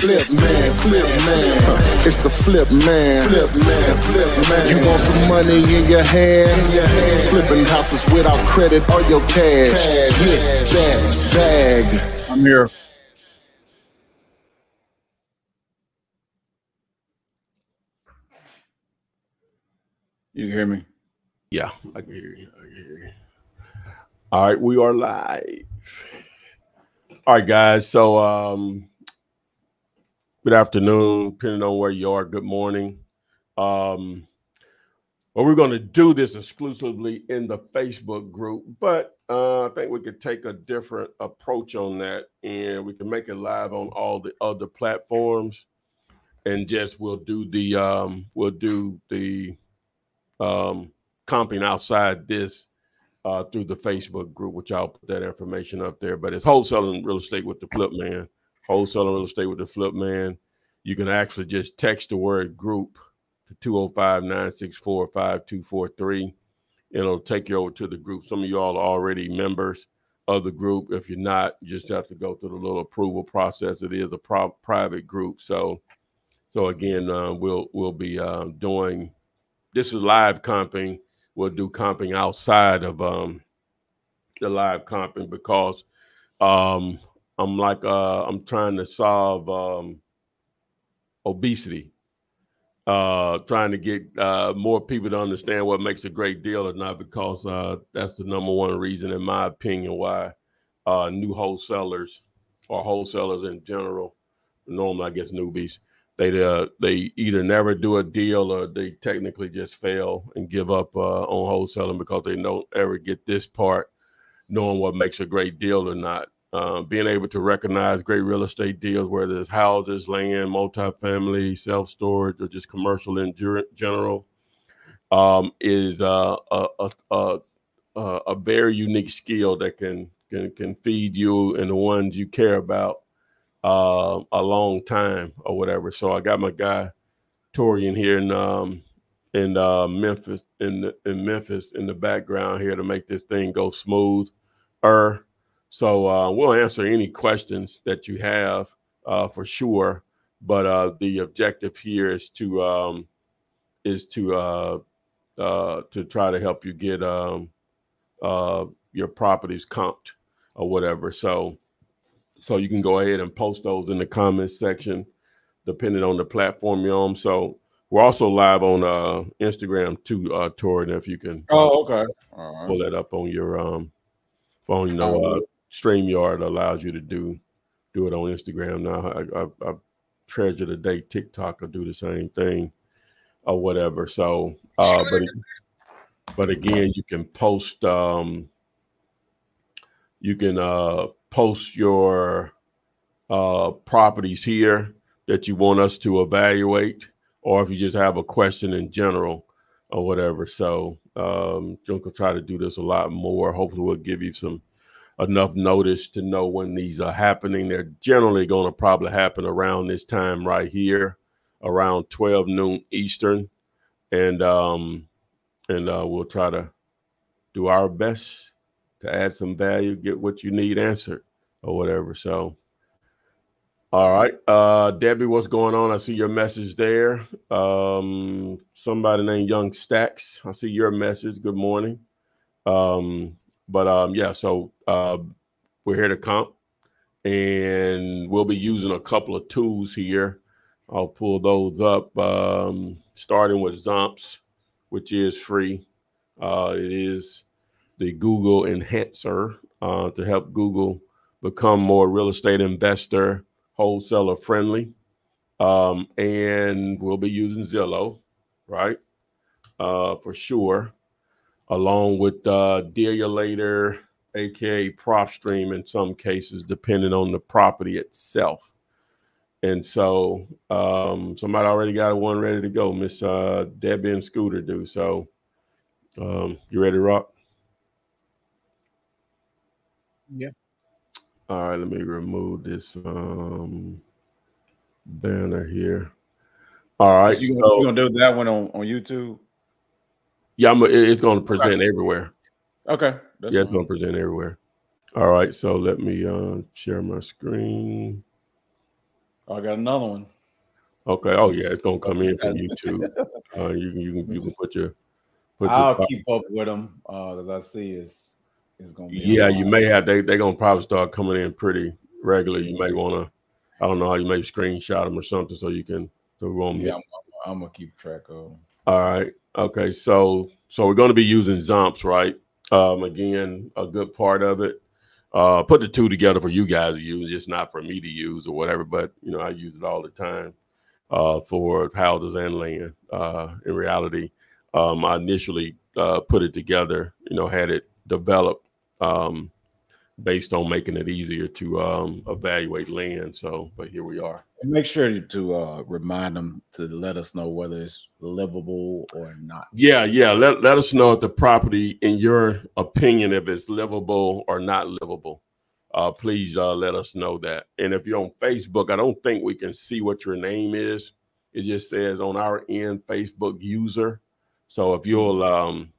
Flip man, flip man. It's the flip man. Flip man, flip man. You want some money in your hand? In your hand. Flipping houses without credit or your cash. Get that bag. I'm here. You can hear me? Yeah, I can hear you. I can hear you. All right, we are live. All right, guys. So um good afternoon, depending on where you are. Good morning. Um well, we're going to do this exclusively in the Facebook group, but uh, I think we could take a different approach on that and we can make it live on all the other platforms and just we'll do the um we'll do the um comping outside this uh, through the Facebook group, which I'll put that information up there. But it's wholesaling real estate with the flip man, wholesaling real estate with the flip man. You can actually just text the word group to 205 964 5243. It'll take you over to the group. Some of you all are already members of the group. If you're not, you just have to go through the little approval process. It is a pro- private group. So, so again, uh, we'll we'll be uh, doing this is live comping we'll do comping outside of um, the live comping because um, I'm like uh, I'm trying to solve um, obesity, uh, trying to get uh, more people to understand what makes a great deal or not because uh, that's the number one reason, in my opinion, why uh, new wholesalers or wholesalers in general, normally I guess newbies, they uh, they either never do a deal or they technically just fail and give up on wholesaling because they don't ever get this part, knowing what makes a great deal or not. Uh, being able to recognize great real estate deals, whether it's houses, land, multifamily, self storage, or just commercial in general, um, is uh, a, a, a, a very unique skill that can can can feed you and the ones you care about uh, a long time or whatever. So I got my guy Torian here in um, in uh, Memphis in the, in Memphis in the background here to make this thing go smooth. Er, so uh, we'll answer any questions that you have uh, for sure. But uh, the objective here is to um, is to uh, uh, to try to help you get um, uh, your properties comped or whatever. So so you can go ahead and post those in the comments section, depending on the platform you're on. So we're also live on uh, Instagram too, uh, Tori. If you can, oh, okay, right. pull that up on your um, phone. You know, Streamyard allows you to do do it on Instagram now. I, I, I treasure the day TikTok will do the same thing or whatever. So, uh, but but again, you can post um, you can uh post your uh, properties here that you want us to evaluate, or if you just have a question in general or whatever. So um, Junk will try to do this a lot more. Hopefully, we'll give you some enough notice to know when these are happening. They're generally going to probably happen around this time right here, around 12 noon Eastern, and um, and uh, we'll try to do our best to add some value, get what you need answered or whatever. So, all right, uh, Debbie, what's going on? I see your message there. Um, somebody named Young Stacks. I see your message. Good morning. Um, but um, yeah, so uh, we're here to comp, and we'll be using a couple of tools here. I'll pull those up, um, starting with Zomps, which is free. Uh, it is the Google enhancer uh, to help Google become more real estate investor, wholesaler friendly. Um, and we'll be using Zillow, right? Uh, for sure, along with uh, Dealulator, aka PropStream in some cases, depending on the property itself. And so um, somebody already got one ready to go. Miss uh, Debbie and Scooter do. So um, you ready to rock? Yeah. All right, let me remove this um, banner here. All right, you gonna, so, you gonna do that one on, on YouTube? Yeah, I'm, it's going to present okay. everywhere. Okay. That's yeah, it's going to present everywhere. All right, so let me uh, share my screen. Oh, I got another one. Okay. Oh yeah, it's gonna come in from YouTube. Uh, you can you can you can put your. Put I'll your keep up with them because I see it's it's gonna be. yeah, you may have they they gonna probably start coming in pretty regularly. You may want to. I don't know how you may screenshot them or something so you can. So we won't Yeah, I'm, I'm, I'm gonna keep track of them. All right. Okay. So so we're going to be using Zomps, right? Um, again, a good part of it. Uh, put the two together for you guys to use, just not for me to use or whatever. But you know, I use it all the time uh, for houses and land. Uh, in reality, um, I initially uh, put it together. You know, had it developed um, based on making it easier to um, evaluate land. So, but here we are. And make sure to uh, remind them to let us know whether it's livable or not. Yeah, yeah. Let, let us know if the property, in your opinion, if it's livable or not livable. Uh, please uh, let us know that. And if you're on Facebook, I don't think we can see what your name is. It just says on our end, Facebook user. So if you'll um,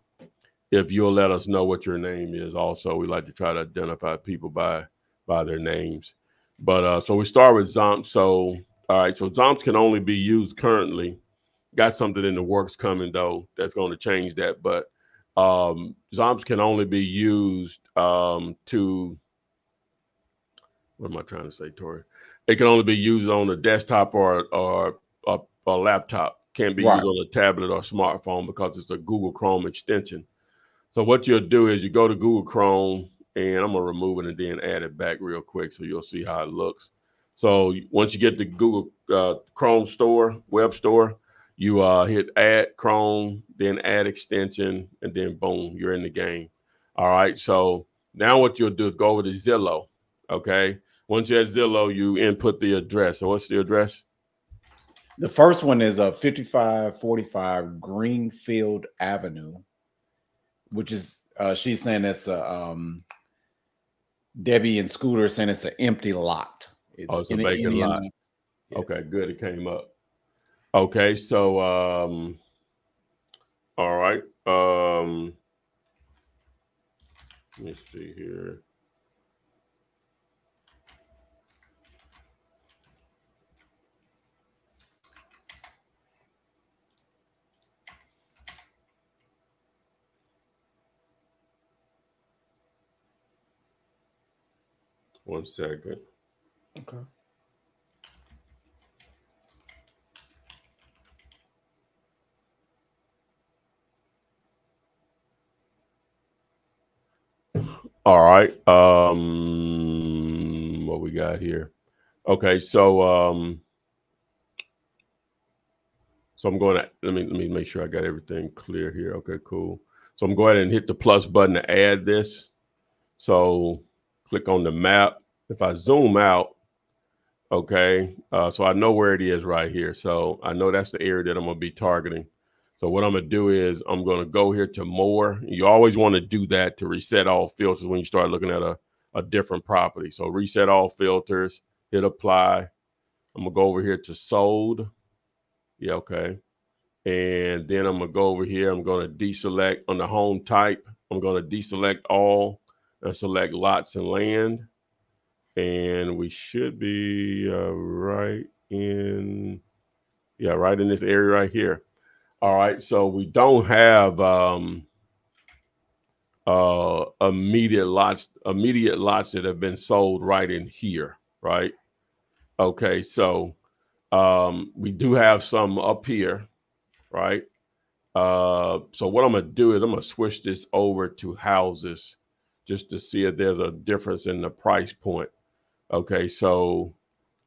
if you'll let us know what your name is, also we like to try to identify people by by their names. But uh, so we start with Zomps. So all right, so Zomps can only be used currently. Got something in the works coming though that's going to change that. But um zomps can only be used um to what am i trying to say tori? It can only be used on a desktop or or a, a laptop. Can't be Right. used on a tablet or smartphone because it's a google chrome extension. So what you'll do is you go to google chrome and i'm to remove it and then add it back real quick so you'll see how it looks so once you get the google uh, chrome store web store you uh, hit add Chrome, then add extension, and then boom, you're in the game. All right. So now what you'll do is go over to Zillow. Okay. Once you're at Zillow, you input the address. So what's the address? The first one is a 5545 Greenfield Avenue, which is uh, she's saying it's a um, Debbie and Scooter saying it's an empty lot. It's, Oh, it's a vacant Indiana. lot. Yes. Okay, good. It came up. Okay, so um all right. Um let me see here. One second. Okay. All right. Um what we got here? Okay, so um so I'm going to let me let me make sure I got everything clear here. Okay, cool. So I'm going and hit the plus button to add this. So click on the map. If I zoom out, okay, uh, so I know where it is right here. So I know that's the area that I'm gonna be targeting. So what I'm gonna do is I'm gonna go here to more. You always want to do that to reset all filters when you start looking at a, a different property. So reset all filters, hit apply. I'm gonna go over here to sold. Yeah, okay. And then I'm gonna go over here. I'm gonna deselect on the home type. I'm gonna deselect all and select lots and land. And we should be uh, right in, yeah, right in this area right here. All right, so we don't have um, uh, immediate lots, immediate lots that have been sold right in here, right? Okay, so um, we do have some up here, right? Uh, so what I'm gonna do is I'm gonna switch this over to houses just to see if there's a difference in the price point. Okay, so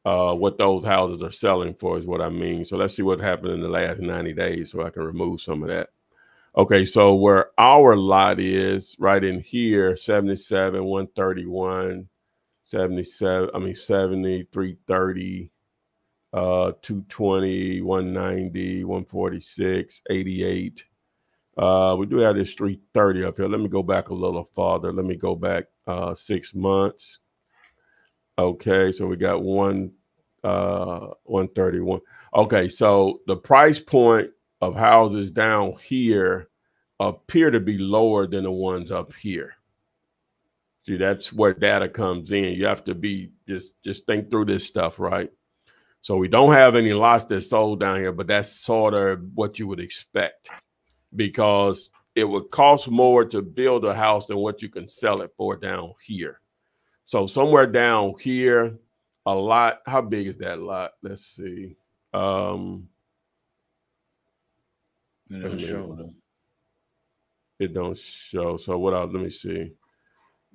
uh, what those houses are selling for is what I mean. So let's see what happened in the last 90 days so I can remove some of that. Okay, so where our lot is right in here 77, 131, 77, I mean 70, 330, uh, 220, 190, 146, 88. Uh, we do have this 330 up here. Let me go back a little farther. Let me go back uh, six months. Okay, so we got one uh 131. Okay, so the price point of houses down here appear to be lower than the ones up here. See, that's where data comes in. You have to be just just think through this stuff, right? So we don't have any lots that sold down here, but that's sort of what you would expect because it would cost more to build a house than what you can sell it for down here. So somewhere down here, a lot. How big is that lot? Let's see. Um, It don't show it don't show. So what else? Let me see.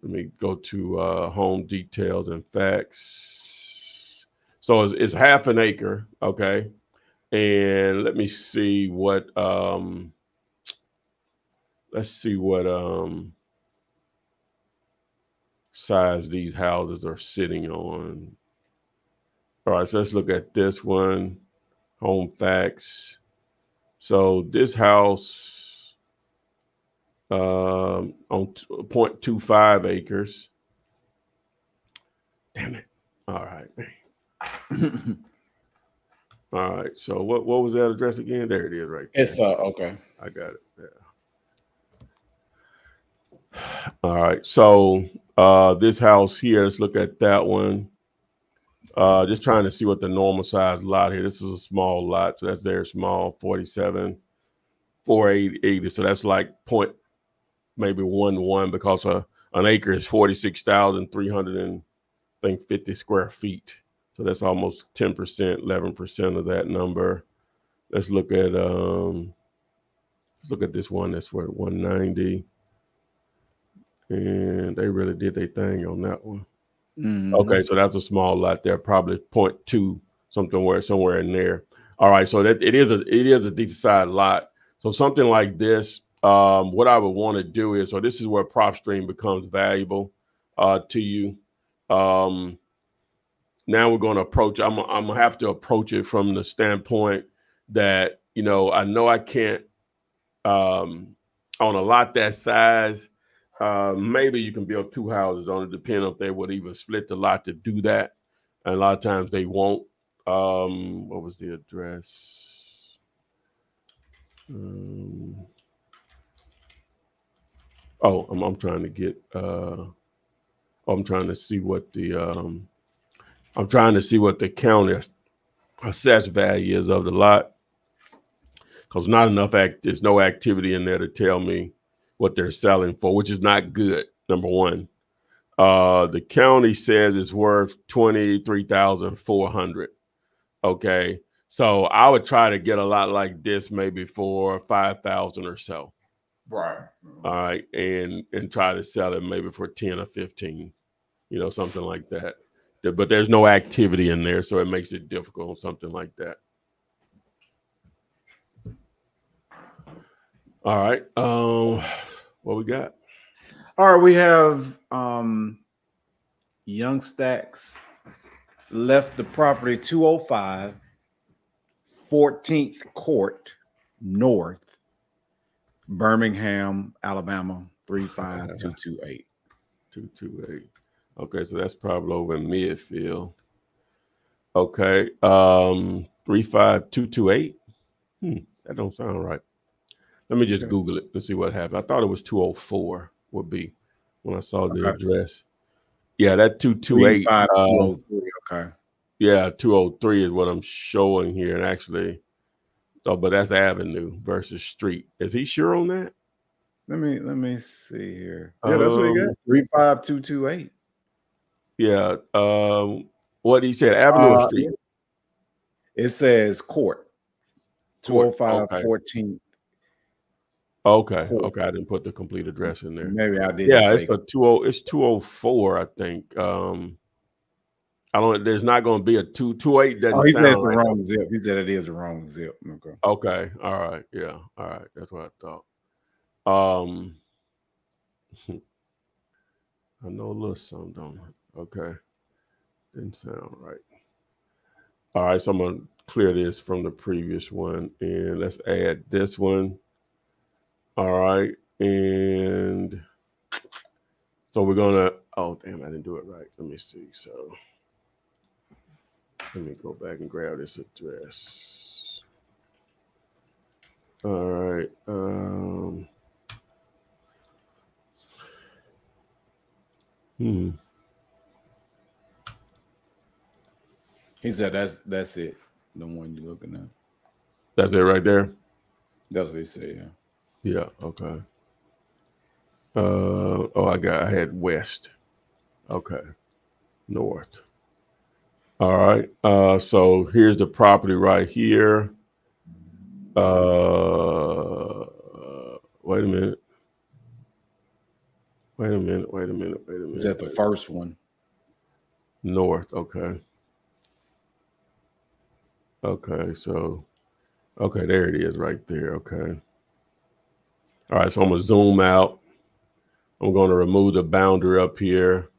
Let me go to uh, home details and facts. So it's, it's half an acre, okay. And let me see what um let's see what um size these houses are sitting on. All right, so let's look at this one, home facts. So this house um, on t- 0.25 acres. Damn it. All right. All right. So what, what was that address again? There it is right there. It's uh okay. I got it. Yeah. All right. So uh this house here, let's look at that one. Uh just trying to see what the normal size lot here. This is a small lot, so that's very small, 47, 480. So that's like point maybe one one because a, an acre is 46,300 and I think 50 square feet. So that's almost 10%, 11% of that number. Let's look at um let's look at this one that's for 190. And they really did their thing on that one. Mhm. Okay, so that's a small lot there, probably 0.2 something where somewhere in there. All right, so that it is a it is a decent sized lot. So something like this, um, what I would want to do is so this is where PropStream becomes valuable uh, to you. Um, now we're going to approach. I'm I'm gonna have to approach it from the standpoint that you know I know I can't um, on a lot that size. Uh, maybe you can build two houses on it, depending if they would even split the lot to do that. And a lot of times they won't. Um, what was the address? Um, oh, I'm, I'm trying to get. Uh, I'm trying to see what the. Um, I'm trying to see what the county ass- assessed value is of the lot, because not enough act. There's no activity in there to tell me what they're selling for, which is not good. Number one, uh, the county says it's worth twenty three thousand four hundred. Okay, so I would try to get a lot like this, maybe for five thousand or so. Right. All right, and and try to sell it maybe for ten or fifteen, you know, something like that. But there's no activity in there, so it makes it difficult something like that. All right, um, what we got? All right, we have um Young Stacks left the property 205 14th Court North, Birmingham, Alabama 35228. Two two eight. Okay, so that's probably over in midfield. Okay, um, three five two two eight. Hmm, that don't sound right. Let me just Okay. Google it and see what happened. I thought it was two oh four would be when I saw the Okay. address. Yeah, that two two eight. Uh, Okay. yeah, two oh three is what I'm showing here, and actually, oh, but that's Avenue versus Street. Is he sure on that? Let me let me see here. Yeah, that's what you Um, got. 35228. Yeah. Um, what he said, Avenue or Uh, Street? It says court. Court, 205 okay. 14. Okay, Court. okay. I didn't put the complete address in there. Maybe I did. Yeah, it's a two oh it's two oh four, I think. Um I don't there's not gonna be a two two eight doesn't Oh, he said it's the like wrong zip. He said it is the wrong zip. Okay. okay, all right, yeah, all right, that's what I thought. Um I know a little something, don't I? Okay. Didn't sound right. All right, so I'm gonna clear this from the previous one and let's add this one. All right, and so we're gonna. Oh damn, I didn't do it right. Let me see. So let me go back and grab this address. All right. Um. Hmm. He said that's that's it. The one you're looking at. That's it right there. That's what he said. Yeah. Yeah. Okay. Uh oh, I got I had west. Okay. North. All right. Uh so here's the property right here. Uh wait a minute. Wait a minute, wait a minute, wait a minute. Is that the first one? North, okay. Okay, so okay, there it is right there. Okay. All right, so I'm gonna zoom out. I'm gonna remove the boundary up here.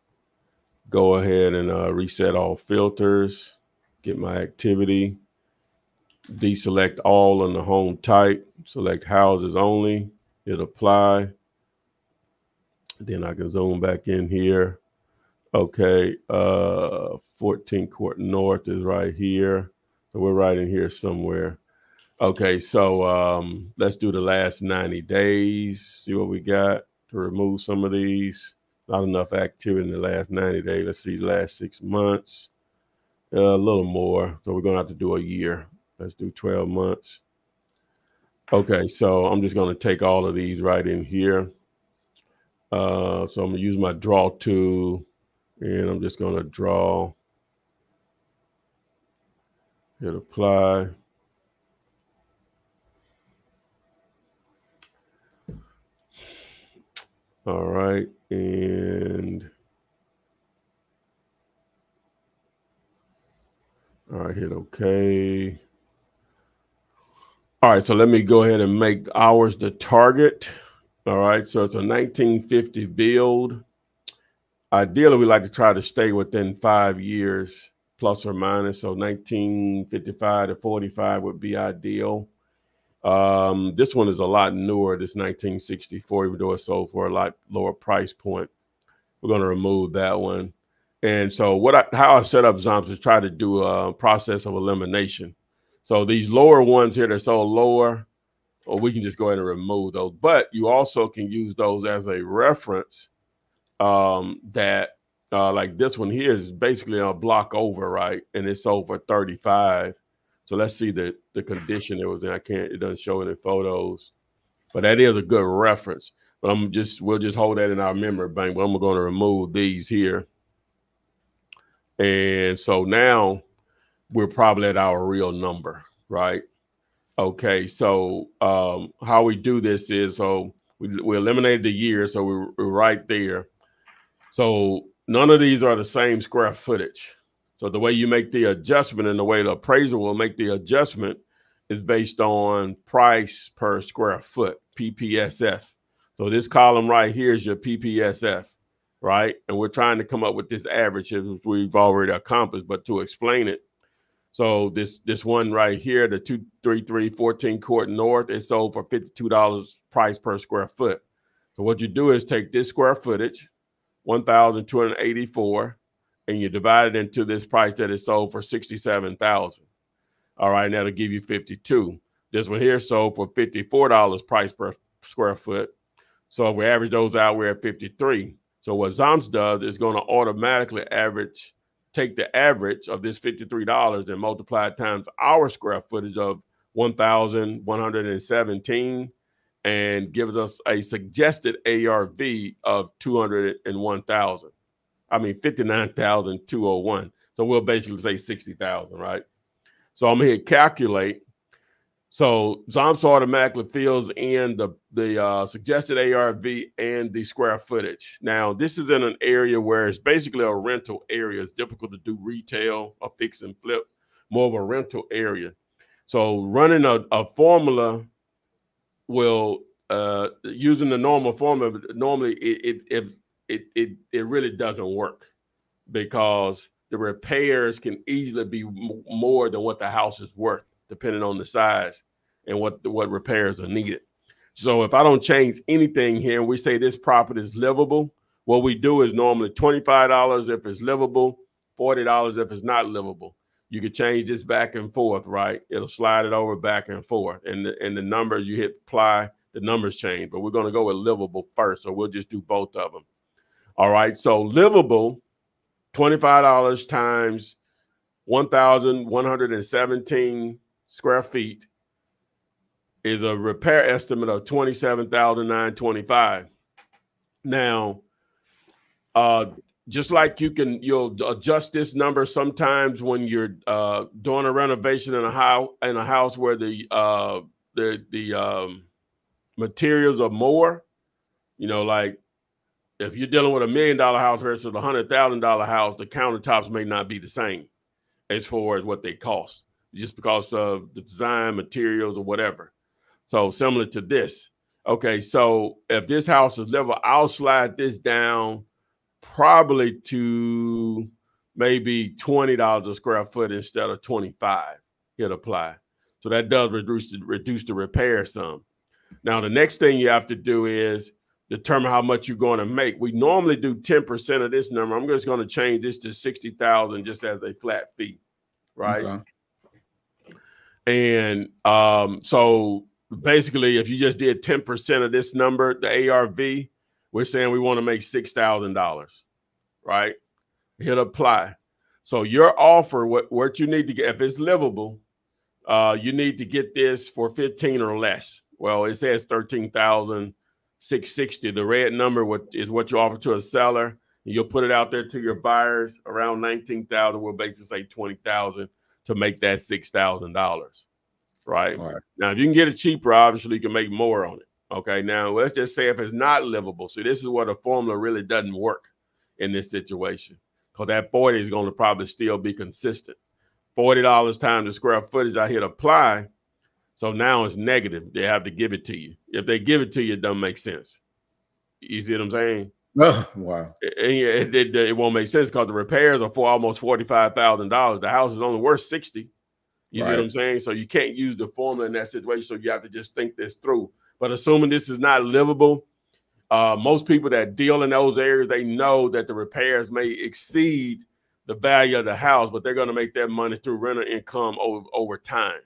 Go ahead and uh, reset all filters, get my activity, deselect all on the home type, select houses only, hit apply. Then I can zoom back in here. Okay, uh, 14 Court North is right here. So we're right in here somewhere. Okay, so um, let's do the last 90 days, see what we got to remove some of these. Not enough activity in the last 90 days. Let's see, the last six months, uh, a little more. So we're going to have to do a year. Let's do 12 months. Okay, so I'm just going to take all of these right in here. Uh, so I'm gonna use my draw tool and I'm just gonna draw, hit apply. All right, and all right, hit OK. All right, so let me go ahead and make ours the target. All right, so it's a 1950 build. Ideally, we like to try to stay within five years, plus or minus. So 1955 to 45 would be ideal. Um, this one is a lot newer. This 1964, even though it's sold for a lot lower price point. We're going to remove that one. And so, what I, how I set up Zomps is try to do a process of elimination. So these lower ones here, they're so lower or we can just go ahead and remove those. But you also can use those as a reference um, that uh, like this one here is basically a block over, right? And it's over 35. So let's see the, the condition it was in. I can't, it doesn't show any photos, but that is a good reference. But I'm just, we'll just hold that in our memory bank. But I'm going to remove these here. And so now we're probably at our real number, right? Okay, so um, how we do this is so we, we eliminated the year, so we, we're right there. So none of these are the same square footage. So the way you make the adjustment and the way the appraiser will make the adjustment is based on price per square foot, PPSF. So this column right here is your PPSF, right? And we're trying to come up with this average, which we've already accomplished. But to explain it, so this this one right here, the 233 14 Court North, is sold for $52 price per square foot. So what you do is take this square footage, 1,284, and you divide it into this price that is sold for 67,000. All right, that'll give you 52. This one here sold for $54 price per square foot. So if we average those out, we're at 53. So what Zomps does is going to automatically average take the average of this $53 and multiply it times our square footage of 1,117 and gives us a suggested ARV of 201,000. I mean, 59,201. So we'll basically say 60,000, right? So I'm to hit calculate so Zomps automatically fills in the the uh, suggested ARV and the square footage. Now, this is in an area where it's basically a rental area. It's difficult to do retail or fix and flip, more of a rental area. So running a, a formula will uh, using the normal formula. Normally, it it, it it it really doesn't work because the repairs can easily be more than what the house is worth depending on the size and what what repairs are needed. So if I don't change anything here, and we say this property is livable, what we do is normally $25 if it's livable, $40 if it's not livable. You can change this back and forth, right? It'll slide it over back and forth. And the, and the numbers you hit apply, the numbers change. But we're going to go with livable first. So we'll just do both of them. All right. So livable, $25 times 1,117 square feet is a repair estimate of 27,925. Now, uh, just like you can, you'll adjust this number sometimes when you're uh, doing a renovation in a house in a house where the uh, the the um, materials are more. You know, like if you're dealing with a million dollar house versus a hundred thousand dollar house, the countertops may not be the same as far as what they cost, just because of the design, materials, or whatever. So similar to this. Okay, so if this house is level, I'll slide this down probably to maybe twenty dollars a square foot instead of twenty five. Hit apply. So that does reduce the, reduce the repair sum. Now the next thing you have to do is determine how much you're going to make. We normally do 10% of this number. I'm just going to change this to 60,000 just as a flat fee, right? Okay. And um, so basically, if you just did 10% of this number, the ARV, we're saying we want to make $6,000, right? Hit apply. So your offer, what, what you need to get, if it's livable, uh, you need to get this for 15 or less. Well, it says 13,660. The red number what, is what you offer to a seller. You'll put it out there to your buyers around 19,000. We'll basically say 20,000 to make that $6,000 right? right? Now, if you can get it cheaper, obviously you can make more on it. Okay. Now, let's just say if it's not livable. See, this is what a formula really doesn't work in this situation because that 40 is going to probably still be consistent. $40 times the square footage I hit apply. So now it's negative. They have to give it to you. If they give it to you, it doesn't make sense. You see what I'm saying? Oh, wow. It, it, it, won't make sense because the repairs are for almost $45,000. The house is only worth 60 you right. see what I'm saying? So you can't use the formula in that situation. So you have to just think this through. But assuming this is not livable, uh, most people that deal in those areas, they know that the repairs may exceed the value of the house, but they're going to make that money through rental income over, over time.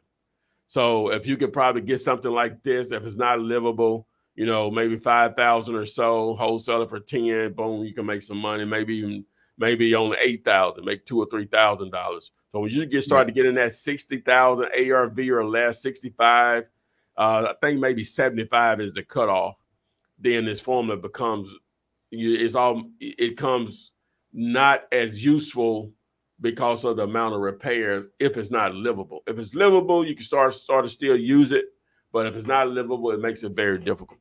So if you could probably get something like this, if it's not livable, you know, maybe 5,000 or so, wholesaler for 10, boom, you can make some money. Maybe even, maybe only 8,000, make two or $3,000. So when you get started yeah. getting that 60,000 ARV or less, 65, uh, I think maybe 75 is the cutoff. Then this formula becomes, it's all, it comes not as useful because of the amount of repairs if it's not livable. If it's livable, you can start start to still use it, but if it's not livable, it makes it very difficult.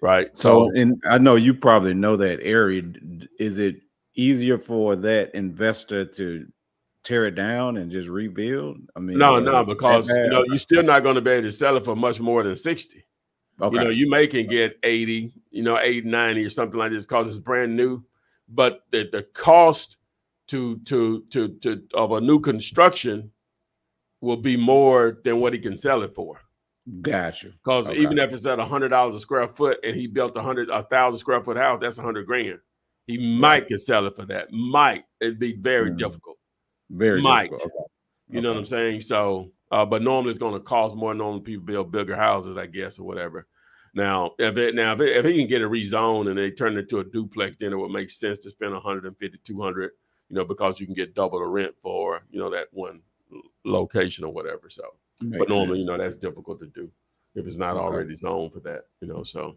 Right. So, so and I know you probably know that area. Is it easier for that investor to tear it down and just rebuild? I mean, no, no, because you know you're still not going to be able to sell it for much more than 60. Okay. You know, you may can get 80, you know, 80, 90 or something like this because it's brand new. But the, the cost to to to to of a new construction will be more than what he can sell it for. Gotcha. Because okay. even if it's at a hundred dollars a square foot and he built a hundred a thousand square foot house, that's a hundred grand. He might can sell it for that. Might. It'd be very mm. difficult. Very might. Okay. You okay. know what I'm saying? So, uh, but normally it's going to cost more. Normally people build bigger houses, I guess, or whatever. Now, if it now if, it, if he can get a rezone and they turn it into a duplex, then it would make sense to spend 150, 200, you know, because you can get double the rent for you know that one location or whatever. So, Makes but normally, sense. you know, that's difficult to do if it's not okay. already zoned for that, you know. So,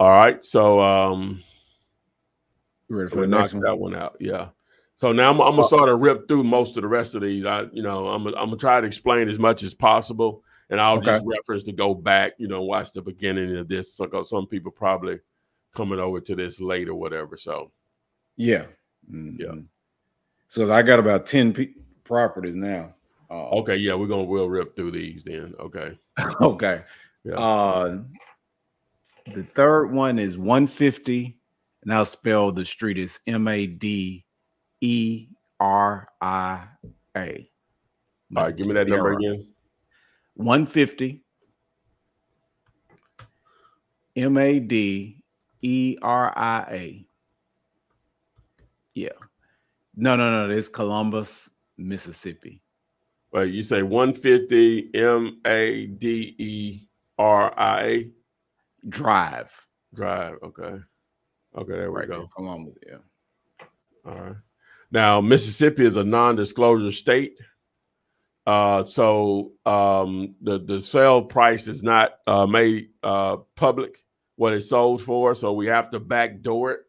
all right, so um, ready for the next that one out, yeah. So now I'm, I'm gonna uh, start to rip through most of the rest of these. I, you know, I'm, I'm gonna try to explain as much as possible, and I'll okay. just reference to go back, you know, watch the beginning of this. Because some people probably coming over to this late or whatever. So, yeah, mm-hmm. yeah. So I got about ten p- properties now. Uh, okay, yeah, we're gonna we'll rip through these then. Okay. okay. Yeah. Uh, the third one is 150, and I'll spell the street is M A D E R I A. All right, give me that number again. 150 M A D E R I A. Yeah. No, no, no. It's Columbus, Mississippi. Wait, you say 150 M A D E R I A? Drive. Drive. Okay. Okay, there we right go. There, Columbus, yeah. All right. Now, Mississippi is a non-disclosure state. Uh, so um, the the sale price is not uh, made uh, public what it sold for, so we have to backdoor it.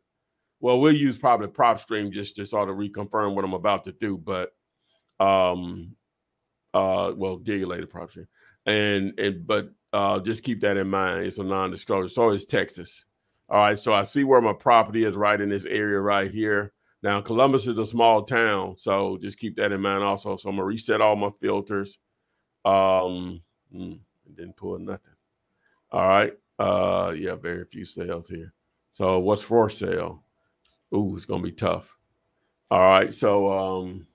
Well, we'll use probably PropStream just to sort of reconfirm what I'm about to do, but um, uh, well, regulated PropStream, and and but uh, just keep that in mind. It's a non-disclosure. So is Texas. All right, so I see where my property is right in this area right here. Now, Columbus is a small town, so just keep that in mind also. So I'm gonna reset all my filters. Um, hmm, didn't pull nothing. All right. Uh, yeah, very few sales here. So what's for sale? Ooh, it's gonna be tough. All right, so um,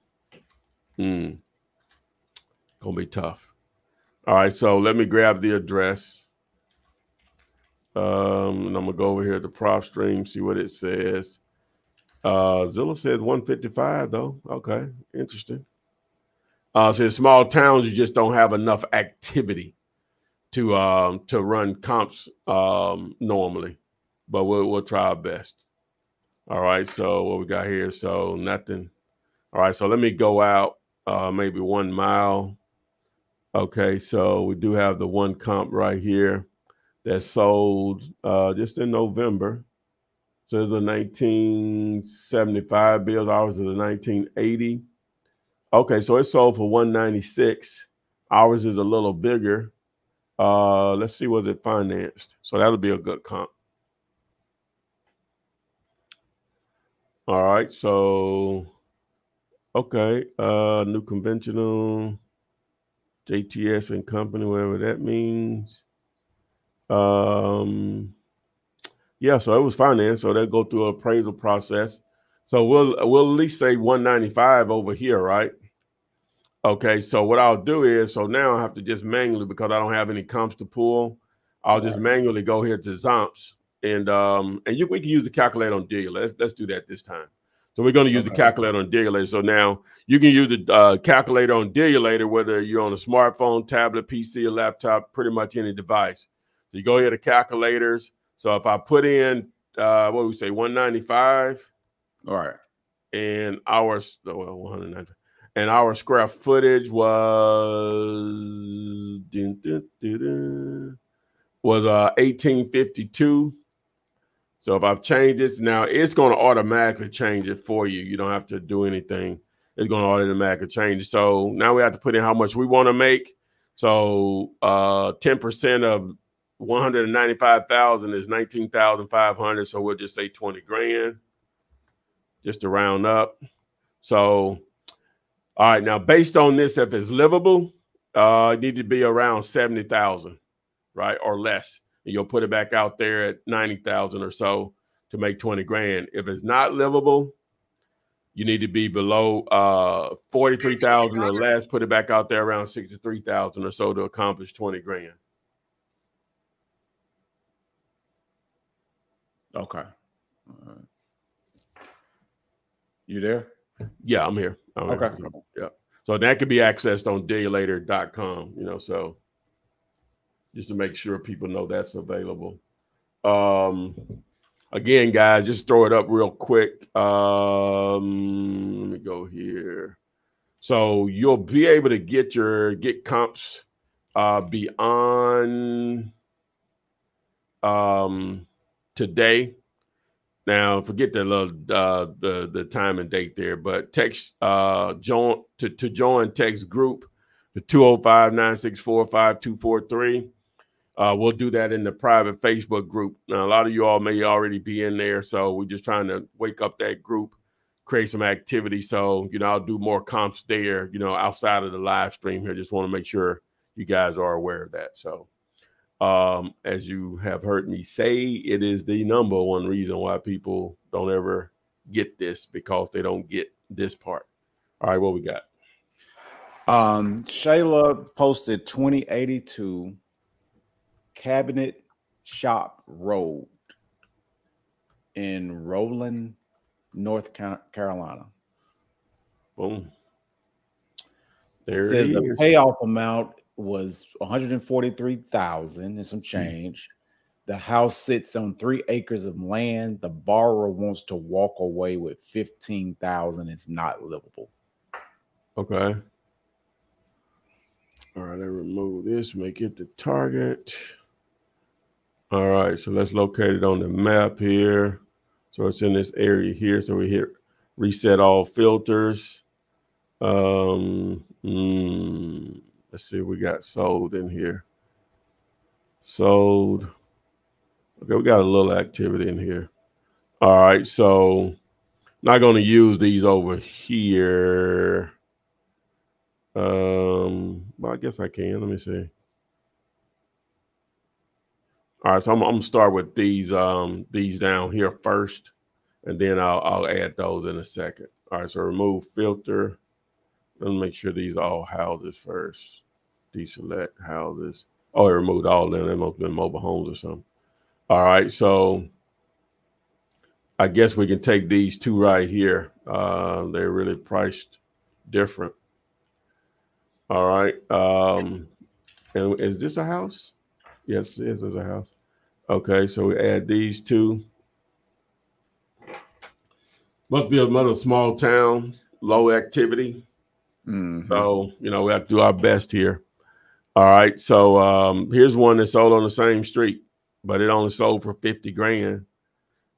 hmm, gonna be tough. All right, so let me grab the address. Um, and I'm gonna go over here to PropStream, see what it says. Uh, Zillow says 155 though. Okay, interesting. Uh, so in small towns, you just don't have enough activity to um to run comps um normally, but we'll we'll try our best. All right, so what we got here? So nothing. All right, so let me go out uh maybe one mile. Okay, so we do have the one comp right here that sold uh just in November. So there's a 1975 bill. Ours is a 1980. Okay, so it sold for 196. Ours is a little bigger. Uh, let's see, was it financed? So that'll be a good comp. All right, so okay, uh, new conventional JTS and company, whatever that means. Um, yeah, so it was financed, so they'll go through an appraisal process. So we'll we'll at least say 195 over here, right? Okay, so what I'll do is so now I have to just manually because I don't have any comps to pull. I'll just manually go here to Zomps and um and you we can use the calculator on Dealer. Let's let's do that this time. So we're going to use okay. the calculator on Dealer. So now you can use the uh, calculator on Dealer whether you're on a smartphone, tablet, PC, or laptop, pretty much any device. So you go here to calculators. So if I put in uh what we say 195, all right, and hours well 190 and our square footage was was uh 1852 so if i've changed this now it's going to automatically change it for you. You don't have to do anything. It's going to automatically change so now we have to put in how much we want to make. So uh 10% of 195,000 is 19,500 so we'll just say 20 grand just to round up. So all right, now based on this, if it's livable, uh, it need to be around seventy thousand, right, or less. And you'll put it back out there at ninety thousand or so to make twenty grand. If it's not livable, you need to be below uh, forty three thousand or less. Put it back out there around sixty three thousand or so to accomplish twenty grand. Okay. You there? Yeah, I'm here. I'm okay. Here. Yeah. So that could be accessed on daylater.com, you know, so just to make sure people know that's available. Um again, guys, just throw it up real quick. Um let me go here. So you'll be able to get your get comps uh beyond um today now, forget the little uh, the the time and date there, but text uh join to, to join text group the 205-964-5243. Uh, we'll do that in the private Facebook group. Now, a lot of you all may already be in there, so we're just trying to wake up that group, create some activity. So, you know, I'll do more comps there, you know, outside of the live stream here. Just want to make sure you guys are aware of that. So um, as you have heard me say, it is the number one reason why people don't ever get this because they don't get this part. All right, what we got? Um, Shayla posted 2082 Cabinet Shop Road in Rowland, North Carolina. Boom. There it says it the payoff amount was 143,000 and some mm. change. Mm-hmm. The house sits on three acres of land. The borrower wants to walk away with fifteen thousand. It's not livable. Okay. All right, I remove this, make it the target. All right, so let's locate it on the map here. So it's in this area here. So we hit reset all filters. Um, mm, let's see, we got sold in here. Sold. Okay, we got a little activity in here. All right, so not going to use these over here. Um, well, I guess I can. Let me see. All right, so I'm, I'm gonna start with these um these down here first, and then I'll I'll add those in a second. All right, so remove filter. Let's make sure these are all houses first. Deselect houses. Oh, it removed all of them. They must have been mobile homes or something. All right, so I guess we can take these two right here. Uh, they're really priced different. All right. Um, and is this a house? Yes, this is a house. Okay, so we add these two. Must be another small town, low activity. Mhm. So, you know, we have to do our best here. All right. So um, here's one that sold on the same street, but it only sold for 50 grand.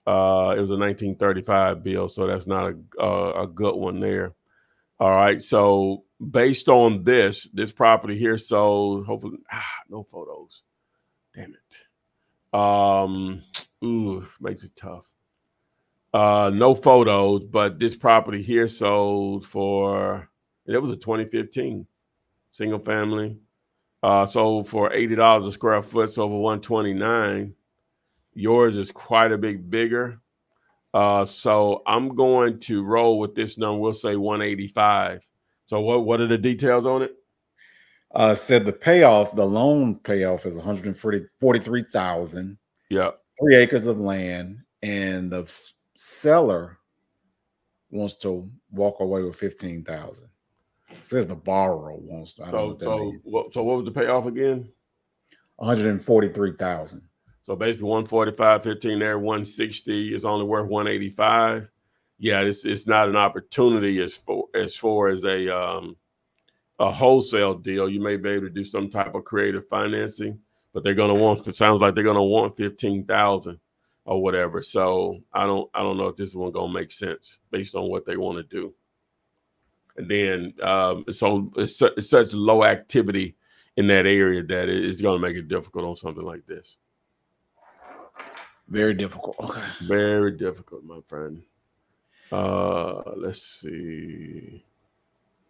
Uh, it was a 1935 bill, so that's not a, a, a good one there. All right. So based on this, this property here sold, hopefully, ah, no photos. Damn it. Um, ooh, makes it tough. Uh, no photos, but this property here sold for it was a 2015 single family. Uh, sold for $80 a square foot, so over 129. Yours is quite a bit bigger. Uh, so I'm going to roll with this number. We'll say 185. So what what are the details on it? Uh, said the payoff, the loan payoff is 143,000, Yeah. three acres of land, and the seller wants to walk away with 15,000. Says the borrower wants to. I don't know So so what so what was the payoff again? 143,000. So basically 145, 15 there, 160 is only worth 185. Yeah, it's it's not an opportunity as for as far as a um a wholesale deal. You may be able to do some type of creative financing, but they're gonna want it sounds like they're gonna want 15,000 or whatever. So I don't I don't know if this one gonna make sense based on what they want to do. And then um so it's, su- it's such low activity in that area that it's gonna make it difficult on something like this. Very difficult. Okay. Very difficult, my friend. Uh, let's see.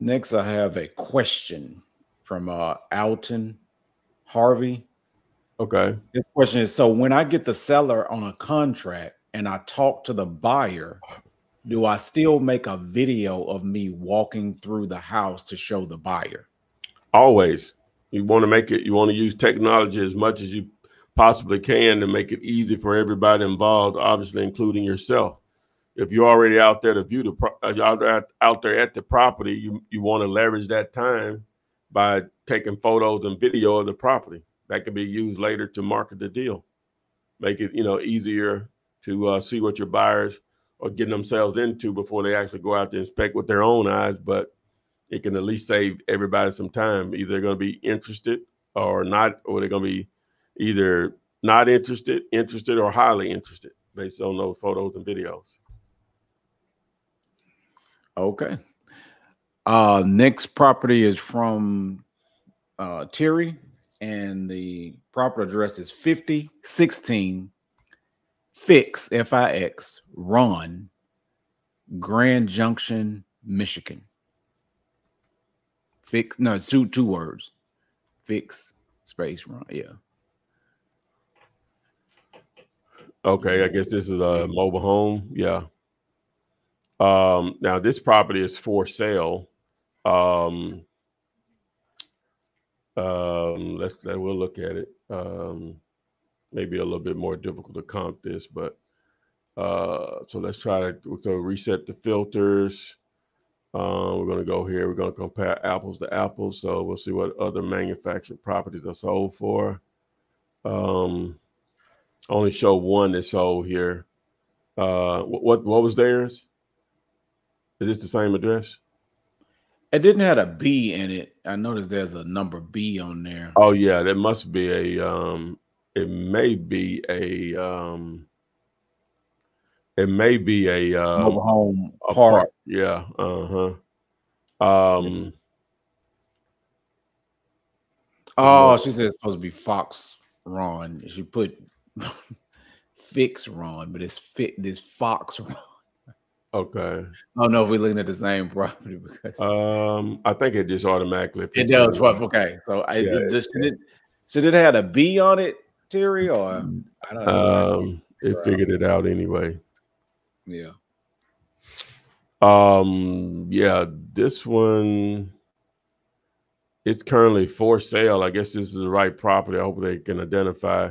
Next, I have a question from uh, Alton Harvey. Okay. This question is so when I get the seller on a contract and I talk to the buyer, do I still make a video of me walking through the house to show the buyer? Always, you want to make it. You want to use technology as much as you possibly can to make it easy for everybody involved, obviously including yourself. If you're already out there to view the pro- uh, out there, at the property, you you want to leverage that time by taking photos and video of the property. That can be used later to market the deal. Make it you know easier to uh, see what your buyers are getting themselves into before they actually go out to inspect with their own eyes. But it can at least save everybody some time. Either they're going to be interested or not, or they're going to be either not interested, interested, or highly interested based on those photos and videos. Okay. Uh, next property is from uh, Terry, and the property address is 5016 Fix F I X Run, Grand Junction, Michigan. Fix no it's two two words. Fix space run. Yeah. Okay, I guess this is a mobile home. Yeah. Um, now this property is for sale. Um, um, let's let, we'll look at it. Um, maybe a little bit more difficult to comp this, but uh, so let's try to reset the filters. Uh, we're going to go here. We're going to compare apples to apples. So we'll see what other manufactured properties are sold for. Um, Only show one that sold here. Uh, what, what was theirs? Is this the same address? It didn't have a B in it. I noticed there's a number B on there. Oh yeah, that must be a um it may be a um it may be a uh Mobile home a park. park. Yeah, uh-huh. Um Oh, she said it's supposed to be Fox Run. She put Fix Run, but it's fit this Fox Run. Okay. I don't know if we're looking at the same property because Um I think it just automatically it does. Okay, so I Yeah, it just should it should it have a B on it, Terry, or I don't know. um it figured it out anyway. yeah. Um, yeah, this one it's currently for sale. I guess this is the right property. I hope they can identify.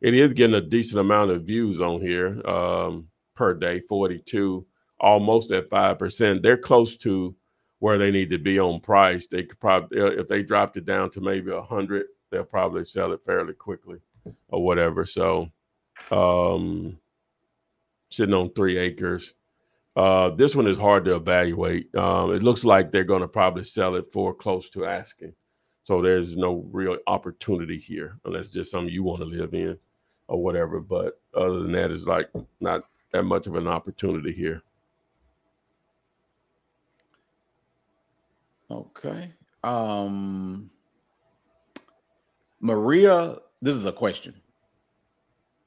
It is getting a decent amount of views on here um, per day, 42, almost at 5%. They're close to where they need to be on price. They could probably, if they dropped it down to maybe 100, they'll probably sell it fairly quickly or whatever. So, um, sitting on three acres. Uh, this one is hard to evaluate. Um, it looks like they're going to probably sell it for close to asking. So there's no real opportunity here unless just something you want to live in or whatever. But other than that, it's like not that much of an opportunity here. Okay. Um Maria, this is a question.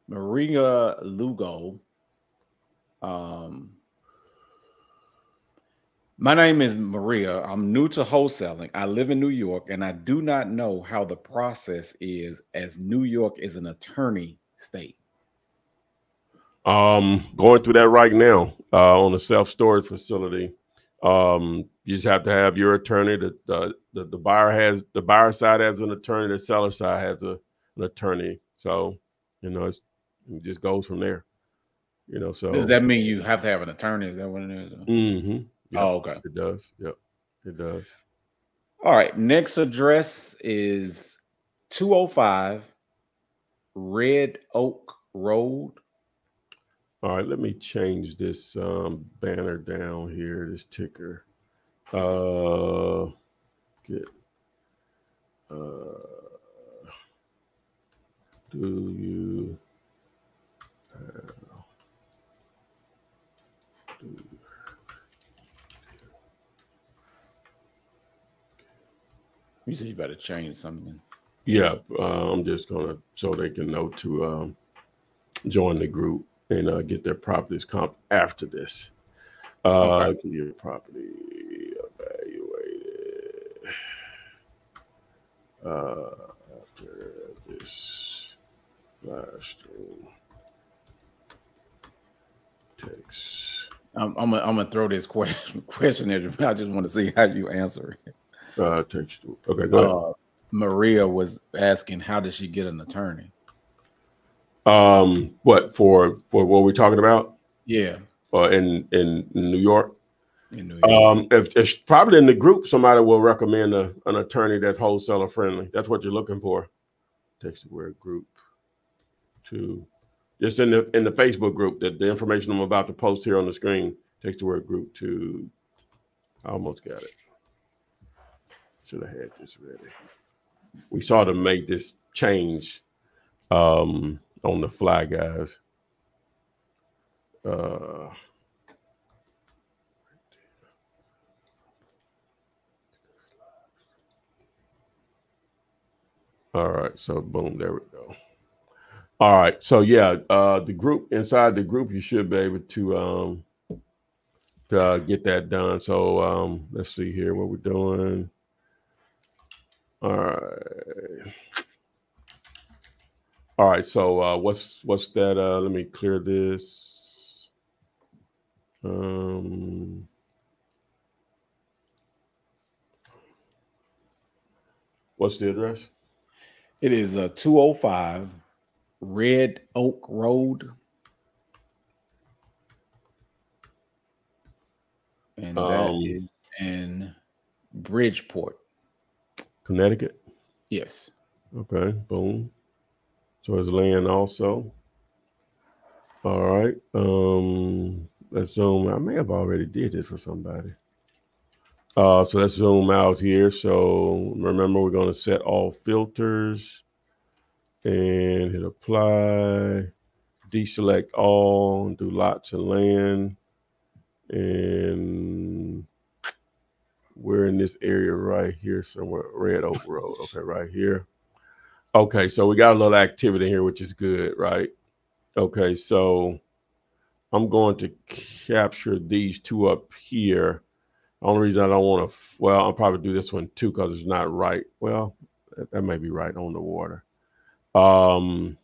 Maria Lugo. Um my name is Maria. I'm new to wholesaling. I live in New York and I do not know how the process is as New York is an attorney state. Um, going through that right now uh, on a self storage facility. Um, you just have to have your attorney. The, the the the buyer has the buyer side has an attorney. The seller side has a, an attorney. So you know it's, it just goes from there. You know, so Does that mean you have to have an attorney? Is that what it is? Mm-hmm. Yep, Oh, okay. it does. Yep, it does. All right. Next address is 205 Red Oak Road. All right, let me change this um, banner down here. This ticker. Uh, get. Uh, do you have? Do, You said you better change something. yeah, uh, I'm just gonna so they can know to um, join the group and uh, get their properties comp after this. Uh, get your property evaluated uh, after this live stream. Text. I'm, I'm gonna I'm gonna throw this question question at you. I just want to see how you answer it. Uh, text. Okay, go ahead. Uh, Maria was asking, how does she get an attorney? Um, what for? For what we're talking about? Yeah, Uh, in in New York. Um, if, if probably in the group, somebody will recommend a, an attorney that's wholesaler friendly. That's what you're looking for. Text the word group to just in the in the Facebook group. That the information I'm about to post here on the screen. Text the word group to. I almost got it. Should have had this ready. We sort of made this change um, on the fly, guys. Uh, All right, so boom, there we go. All right, so yeah, uh, the group inside the group, you should be able to um, to uh, get that done. So um, let's see here what we're doing. All right, all right. So uh, what's what's that? Uh, let me clear this. Um, what's the address? It is a 205 Red Oak Road. And that Um, is in Bridgeport. Connecticut. Yes. Okay, boom. So it's land also. All right. Um, let's zoom. I may have already did this for somebody. Uh, so let's zoom out here. So remember, we're going to set all filters and hit apply, deselect all, do lots of land. And we're in this area right here somewhere, Red Oak Road. Okay, right here. Okay, so we got a little activity here, which is good, right? Okay, so I'm going to capture these two up here. Only reason I don't want to, well, I'll probably do this one too because it's not right. Well, that, may be right on the water. Um,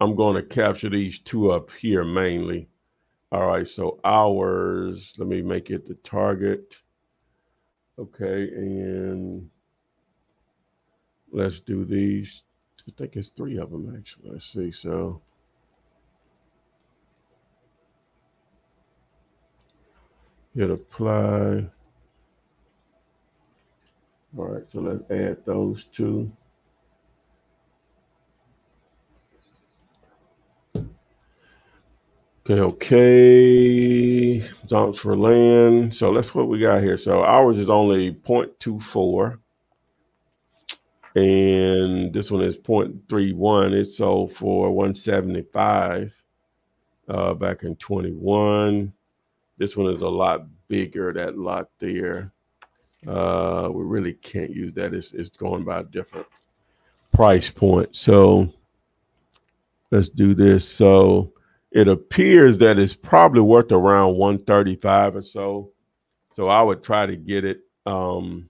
I'm going to capture these two up here mainly. All right, so hours, let me make it the target. Okay, and let's do these. I think it's three of them actually. Let's see. So hit apply. All right, so let's add those two. Okay, okay. Zones for land. So that's what we got here. So ours is only 0.24. And this one is 0.31. It sold for 175 uh, back in 21. This one is a lot bigger, that lot there. Uh, we really can't use that. It's, it's going by a different price point. So let's do this. So it appears that it's probably worth around 135 or so. So I would try to get it. Um,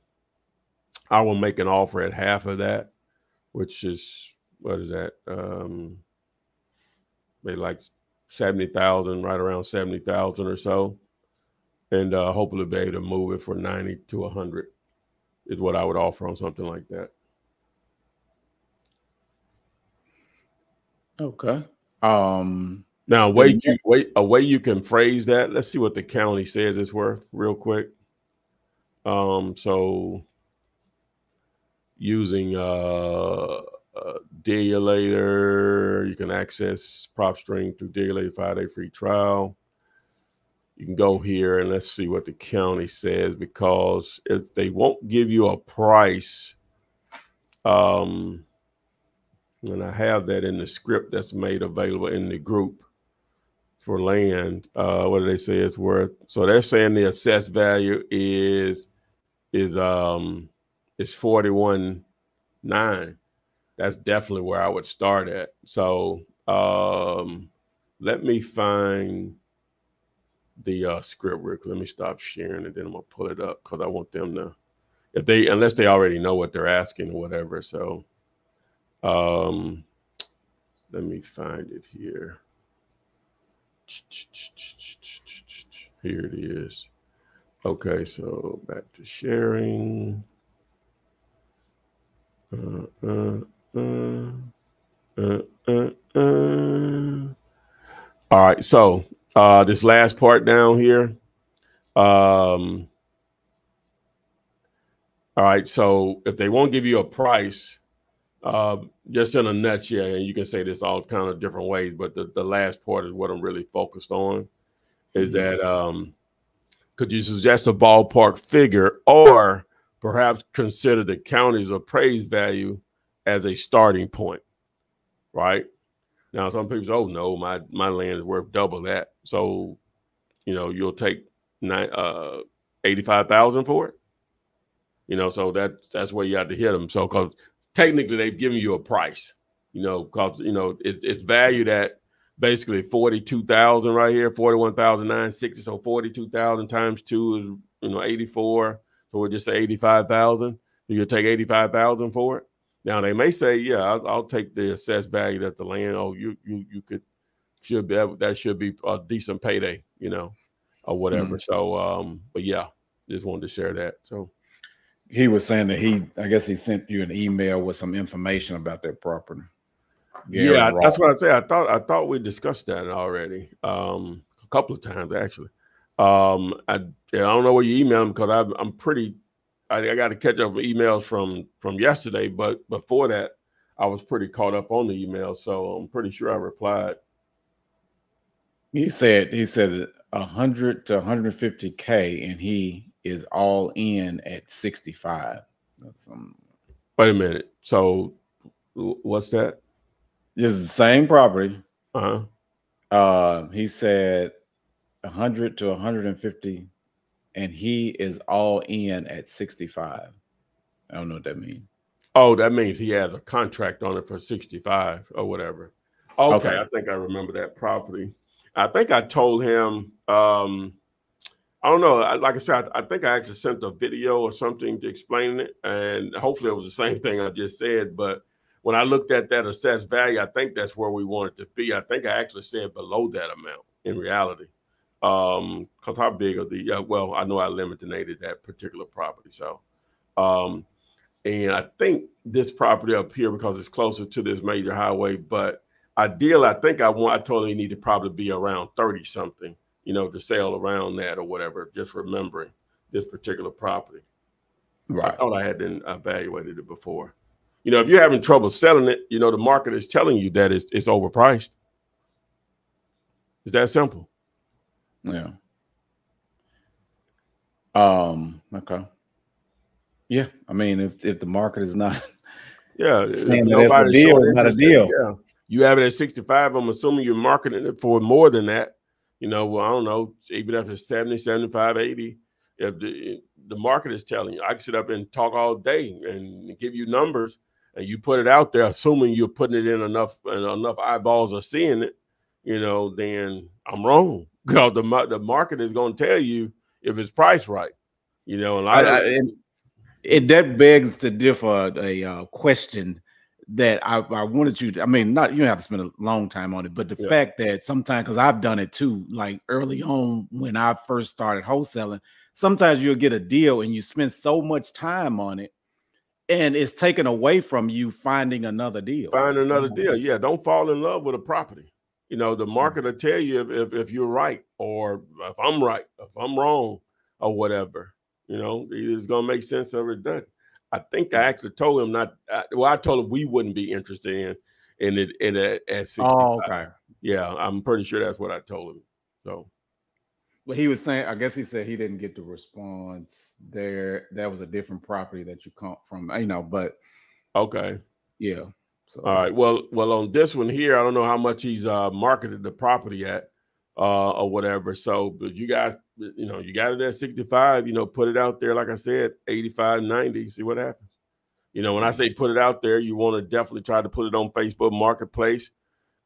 I will make an offer at half of that, which is what is that? Um, maybe like 70,000, right around 70,000 or so. And uh, hopefully be able to move it for 90 to 100 is what I would offer on something like that. Okay. Um, now, way you way a way you can phrase that. Let's see what the county says it's worth, real quick. Um, so using uh, uh Digulator, you can access PropStream through Digulator five day free trial. You can go here and let's see what the county says because if they won't give you a price, um, and I have that in the script that's made available in the group for land. Uh, what do they say it's worth? So they're saying the assessed value is is um is forty one nine. That's definitely where I would start at. So um, let me find the uh, script real Let me stop sharing and then I'm gonna pull it up because I want them to if they unless they already know what they're asking or whatever. So um let me find it here. Here it is. Okay, so back to sharing. Uh, uh, uh, uh, uh, uh. All right, so uh, this last part down here. Um, all right, so if they won't give you a price, uh, just in a nutshell, and you can say this all kind of different ways, but the, the last part is what I'm really focused on is mm-hmm. that um, could you suggest a ballpark figure or perhaps consider the county's appraised value as a starting point, right? Now, some people say, oh, no, my, my land is worth double that. So, you know, you'll take nine, uh, 85,000 for it. You know, so that that's where you have to hit them. So, because technically they've given you a price, you know, because you know it, it's valued at basically forty two thousand right here, forty one thousand nine sixty. So forty two thousand times two is you know eighty four. So we'll just say eighty five thousand. You'll take eighty five thousand for it. Now they may say, yeah, I'll, I'll, take the assessed value that the land. Oh, you you you could should be that should be a decent payday, you know, or whatever. Mm-hmm. So, um, but yeah, just wanted to share that. So he was saying that he, I guess he sent you an email with some information about that property. Gary yeah, Ross. that's what I say. I thought I thought we discussed that already, um, a couple of times actually. Um, I, I don't know where you emailed him because I'm, I'm pretty. I, I got to catch up with emails from from yesterday, but before that, I was pretty caught up on the email, so I'm pretty sure I replied. He said he said 100 to 150k, and he is all in at 65. That's um. Wait a minute. So, what's that? This is the same property. Uh-huh. Uh, he said 100 to 150, and he is all in at 65. I don't know what that means. Oh, that means he has a contract on it for 65 or whatever. Okay, okay. I think I remember that property. I think I told him, um, I don't know. Like I said, I, I think I actually sent a video or something to explain it, and hopefully it was the same thing I just said. But when I looked at that assessed value, I think that's where we wanted to be. I think I actually said below that amount in reality. Um, because how big are the? Uh, well, I know I eliminated that particular property, so um, and I think this property up here because it's closer to this major highway. But ideal, I think I want. I totally need to probably be around thirty something, you know, to sell around that or whatever. Just remembering this particular property. Right. I thought I had evaluated it before. You know, if you're having trouble selling it, you know, the market is telling you that it's, it's overpriced. It's that simple. Yeah. Um. Okay. Yeah, I mean, if if the market is not, yeah, saying that it's a deal, it's not a deal. Yeah, you have it at sixty five. I'm assuming you're marketing it for more than that. You know, well, I don't know, even if it's 70, 75, 80, if the the market is telling you, I can sit up and talk all day and give you numbers, and you put it out there, assuming you're putting it in enough and enough eyeballs are seeing it, you know, then I'm wrong because the the market is going to tell you if it's priced right. You know, and I, I, and it that begs to differ a uh, question that I, I, wanted you to, I mean, not you don't have to spend a long time on it, but the yeah. fact that sometimes because I've done it too, like early on when I first started wholesaling, sometimes you'll get a deal and you spend so much time on it and it's taken away from you finding another deal. Find another deal. Yeah. Don't fall in love with a property. You know, the market will tell you if, if, if you're right or if I'm right, if I'm wrong or whatever. You know, it's going to make sense of it. Done. I think I actually told him not. Well, I told him we wouldn't be interested in in it in it at 65. Oh, okay. Yeah, I'm pretty sure that's what I told him. So, well, he was saying. I guess he said he didn't get the response there. That was a different property that you come from. You know, but okay. Yeah. So. All right. Well, well, on this one here, I don't know how much he's uh, marketed the property at uh, or whatever. So, but you guys, you know, you got it at 65, you know, put it out there, like I said, 85, 90, see what happens. You know, when I say put it out there, you want to definitely try to put it on Facebook Marketplace,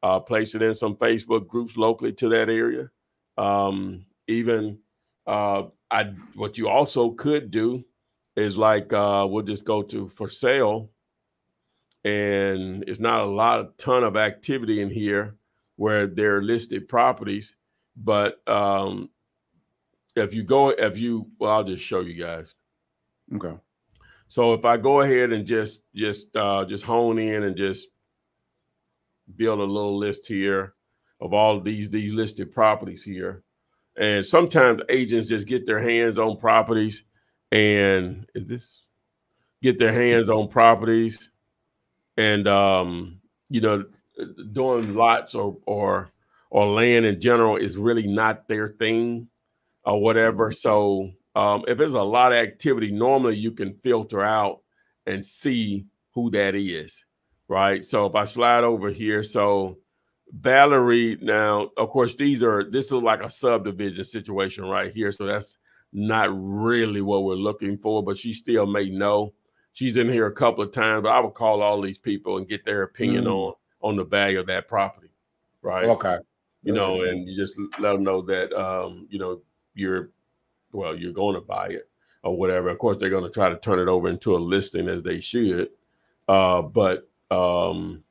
uh, place it in some Facebook groups locally to that area. Um, even uh, I, what you also could do is like uh, we'll just go to for sale, and it's not a lot, of ton of activity in here where they're listed properties but um, if you go, if you, well, I'll just show you guys. Okay. So if I go ahead and just just uh, just hone in and just build a little list here of all these these listed properties here, and sometimes agents just get their hands on properties, and is this get their hands on properties, and um, you know, doing lots or or or land in general is really not their thing or whatever. Mm-hmm. So um, if there's a lot of activity, normally you can filter out and see who that is, right? So if I slide over here, so Valerie, now of course these are this is like a subdivision situation right here, so that's not really what we're looking for, but she still may know. She's in here a couple of times, but I would call all these people and get their opinion mm. on on the value of that property, right? Okay you know, and you just let them know that um, you know you're well, you're going to buy it or whatever. Of course, they're going to try to turn it over into a listing as they should, uh, but um,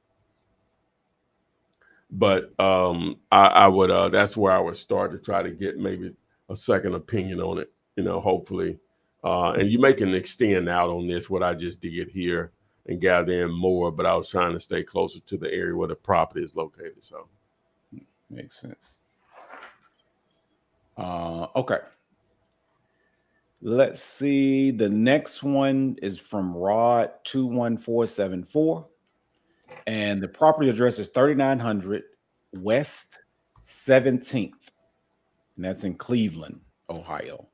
but um, I, I would uh, that's where I would start to try to get maybe a second opinion on it. You know, hopefully, uh, and you may can extend out on this what I just did here and gather in more. But I was trying to stay closer to the area where the property is located. So. Makes sense. Uh, okay. Let's see. The next one is from Rod two one four seven four. And the property address is 3900 West 17th. And that's in Cleveland, Ohio.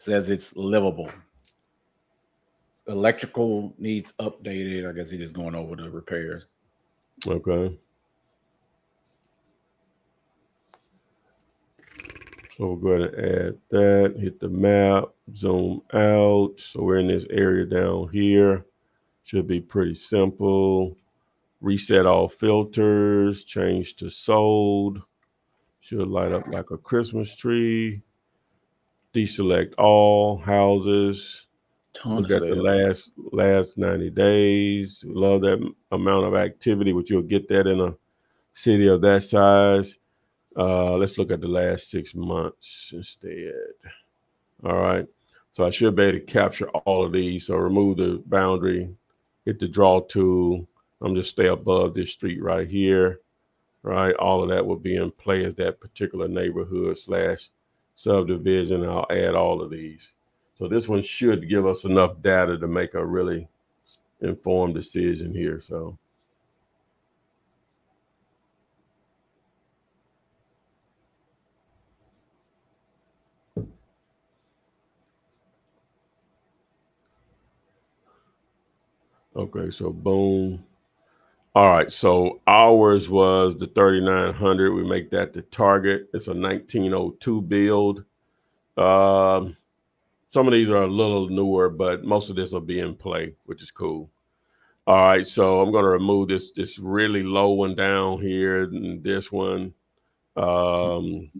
Says it's livable. Electrical needs updated. I guess he's just going over the repairs. Okay. So we'll go ahead and add that, hit the map, zoom out. So we're in this area down here. Should be pretty simple. Reset all filters, change to sold. Should light up like a Christmas tree. Deselect all houses. Ton Look at the last last 90 days. Love that amount of activity, which you'll get that in a city of that size. Uh, let's look at the last six months instead. All right. So I should be able to capture all of these. So remove the boundary, hit the draw tool. I'm just stay above this street right here. Right. All of that will be in play as that particular neighborhood slash subdivision. I'll add all of these. So this one should give us enough data to make a really informed decision here. So Okay, so boom. All right, so ours was the 3900. We make that the target. It's a 1902 build. Um, some of these are a little newer, but most of this will be in play, which is cool. All right, so I'm going to remove this this really low one down here and this one. Um,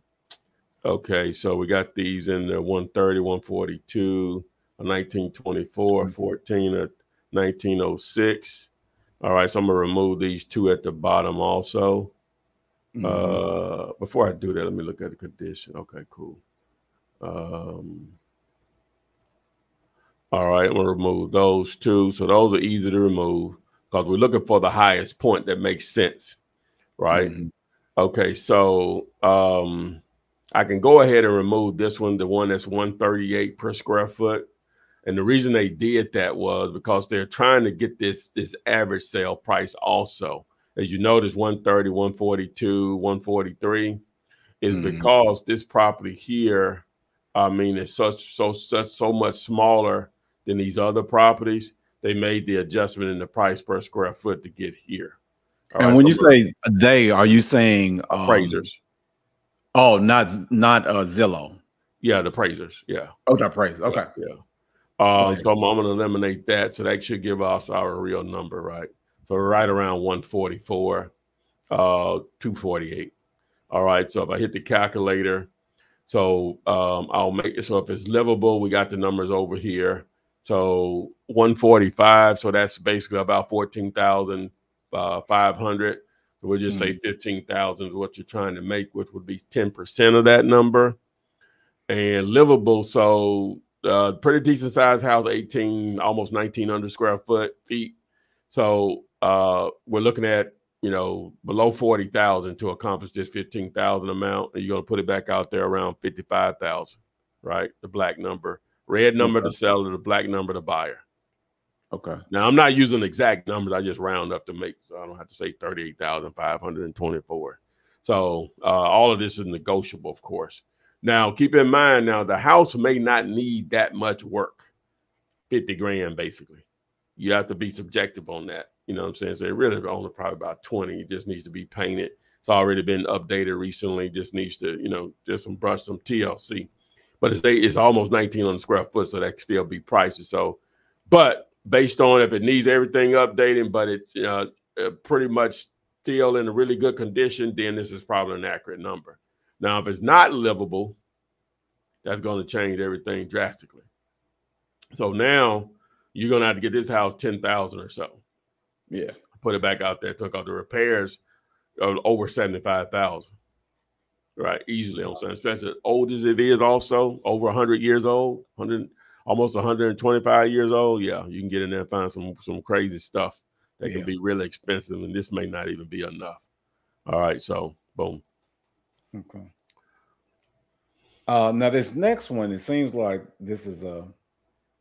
okay, so we got these in the 130, 142, a 1924, 14, a 1906. All right, so I'm gonna remove these two at the bottom also. Mm-hmm. Uh, before I do that, let me look at the condition. Okay, cool. Um, all right, I'm gonna remove those two. So those are easy to remove because we're looking for the highest point that makes sense, right? Mm-hmm. Okay, so um, I can go ahead and remove this one, the one that's 138 per square foot. And the reason they did that was because they're trying to get this this average sale price also. As you notice, 130, 142, 143 is mm. because this property here, I mean, is such so such so much smaller than these other properties. They made the adjustment in the price per square foot to get here. All and right, when so you say they, are you saying um, appraisers? Oh, not not uh, Zillow. Yeah, the appraisers. Yeah. Oh, the appraisers. Okay. Yeah. yeah. Uh, so I'm, I'm going to eliminate that. So that should give us our real number, right? So right around 144, uh, 248. All right. So if I hit the calculator, so um, I'll make it so if it's livable, we got the numbers over here. So 145. So that's basically about 14,500. Uh, so we'll just mm-hmm. say 15,000 is what you're trying to make, which would be 10% of that number. And livable. So uh, pretty decent sized house, 18, almost 1900 square foot feet. So uh, we're looking at, you know, below 40,000 to accomplish this 15,000 amount. And you're going to put it back out there around 55,000, right? The black number, red number okay. the seller, the black number the buyer. Okay. Now I'm not using exact numbers. I just round up to make so I don't have to say 38,524. So uh, all of this is negotiable, of course. Now, keep in mind, now the house may not need that much work, 50 grand basically. You have to be subjective on that. You know what I'm saying? So it really only probably about 20. It just needs to be painted. It's already been updated recently. Just needs to, you know, just some brush, some TLC. But it's it's almost 19 on the square foot, so that can still be pricey. So, but based on if it needs everything updating, but it's uh, uh, pretty much still in a really good condition, then this is probably an accurate number. Now, if it's not livable, that's going to change everything drastically. So now you're going to have to get this house 10,000 or so. Yeah. Put it back out there, took out the repairs uh, over 75,000. Right. Easily on something, especially old as it is also over 100 years old, 100, almost 125 years old. Yeah. You can get in there and find some, some crazy stuff that yeah. can be really expensive. And this may not even be enough. All right. So boom. Okay. Uh, now this next one, it seems like this is a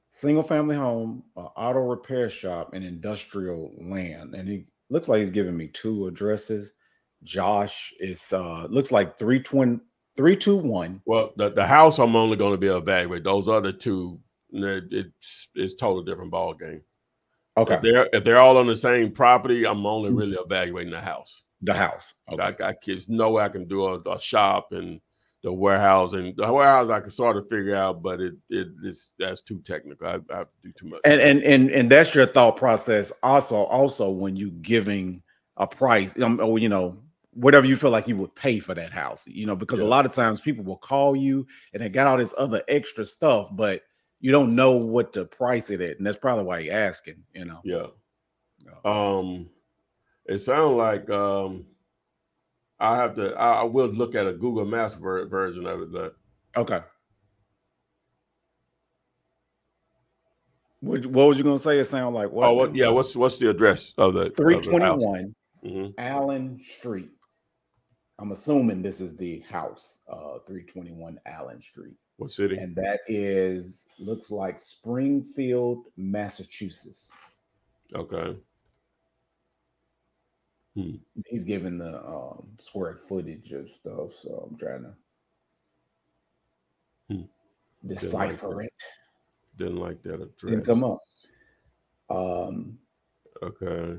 single family home, auto repair shop, and industrial land. And he looks like he's giving me two addresses. Josh is uh looks like three twin three two one. Well, the, the house I'm only going to be evaluating. Those other two, it's it's totally different ball game. Okay. If they're if they're all on the same property, I'm only really evaluating the house. The house. Okay. I, I kids no way I can do a, a shop and the warehouse and the warehouse I can sort of figure out, but it it it's that's too technical. I, I do too much. And and and and that's your thought process. Also, also when you giving a price, um, or you know, whatever you feel like you would pay for that house, you know, because yeah. a lot of times people will call you and they got all this other extra stuff, but you don't know what to price it at, and that's probably why you're asking, you know. Yeah. Um, it sounds like um, I have to. I, I, will look at a Google Maps ver- version of it, but okay. What, what was you gonna say? It sound like what? Oh, what, yeah. What's what's the address of the three twenty one mm-hmm. Allen Street? I'm assuming this is the house, uh, 321 Allen Street. What city? And that is looks like Springfield, Massachusetts. Okay. Hmm. He's giving the um, square footage of stuff, so I'm trying to hmm. decipher Didn't like it. Didn't like that address. Didn't come up. Um. Okay.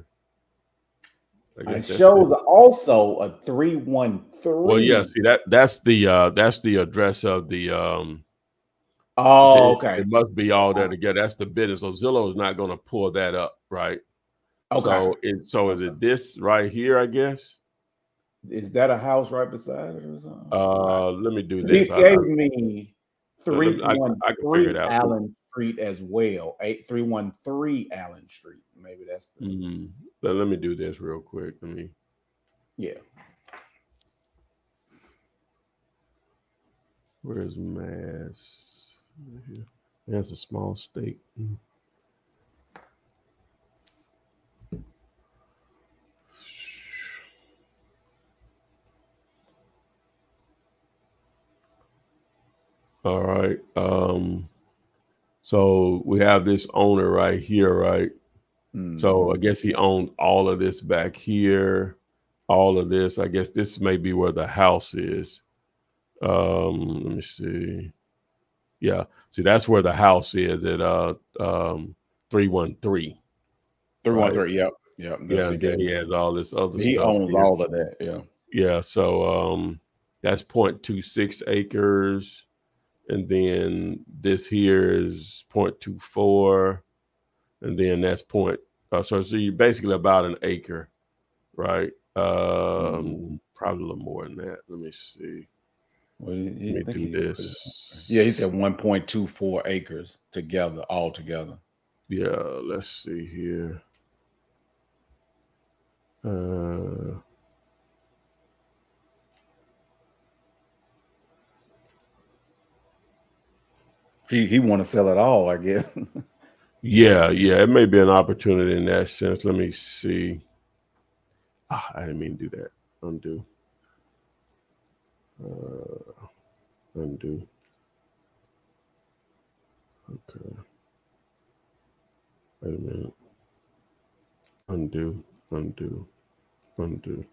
It shows also a three one three. Well, yeah, see that that's the uh that's the address of the um Oh, okay. It must be all there together. That's the business. So Zillow is not going to pull that up, right? Okay. So, it, so is it this right here? I guess. Is that a house right beside it or something? Uh, let me do this. He gave I, me three I, one I, three Allen Street as well. Eight three one three Allen Street. Maybe that's the. Mm-hmm. But let me do this real quick. Let me. Yeah. Where's Mass? That's a small state. Mm-hmm. All right. Um, so we have this owner right here, right? Mm-hmm. So I guess he owned all of this back here, all of this. I guess this may be where the house is. Um, let me see. Yeah, see that's where the house is at uh um 313. 313, right? yep. Yep. Yeah, and then he has all this other he owns here. all of that, yeah. Yeah, so um that's 0.26 acres and then this here is 0.24 and then that's point uh, so so you basically about an acre right um mm-hmm. probably a little more than that let me see well, Let me do this. Yeah, he said 1.24 acres together, all together. Yeah, let's see here. Uh, He he want to sell it all, I guess. yeah, yeah, it may be an opportunity in that sense. Let me see. Ah, I didn't mean to do that. Undo. Uh, undo. Okay. Wait a minute. Undo, undo, undo.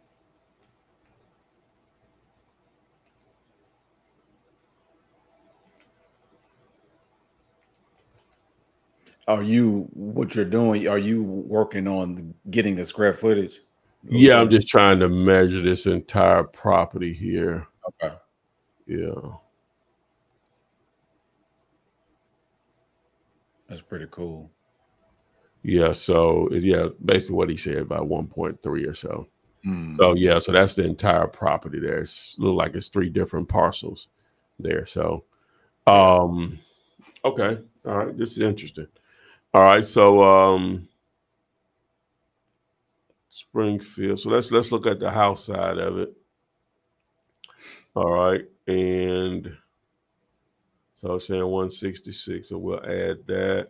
Are you what you're doing? Are you working on getting the square footage? Yeah, I'm just trying to measure this entire property here. Okay. Yeah. That's pretty cool. Yeah, so yeah, basically what he said about 1.3 or so. Mm. So yeah, so that's the entire property there. It's look like it's three different parcels there. So um okay. All right, this is interesting. All right, so um Springfield. So let's let's look at the house side of it. All right, and so I'm saying 166, so we'll add that,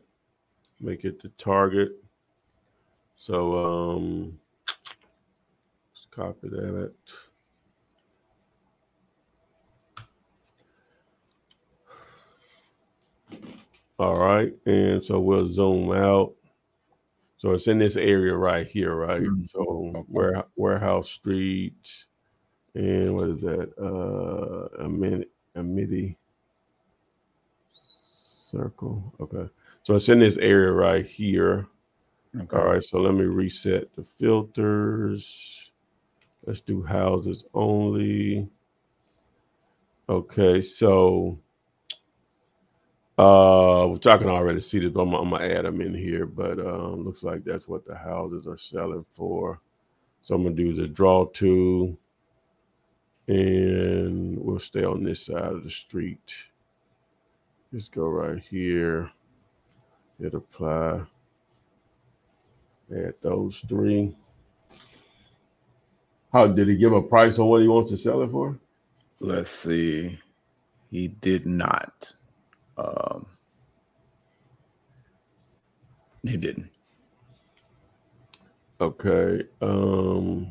make it the target. So um let's copy that. All right, and so we'll zoom out. So it's in this area right here, right? Mm-hmm. So warehouse street, and what is that? Uh, a minute, a midi circle. Okay, so it's in this area right here. Okay. All right, so let me reset the filters. Let's do houses only. Okay, so uh which I can already see this, but I'm, I'm gonna add them in here, but um looks like that's what the houses are selling for. So I'm gonna do the draw two, and we'll stay on this side of the street. Just go right here, hit apply. Add those three. How did he give a price on what he wants to sell it for? Let's see. He did not. Um, he didn't. Okay. Um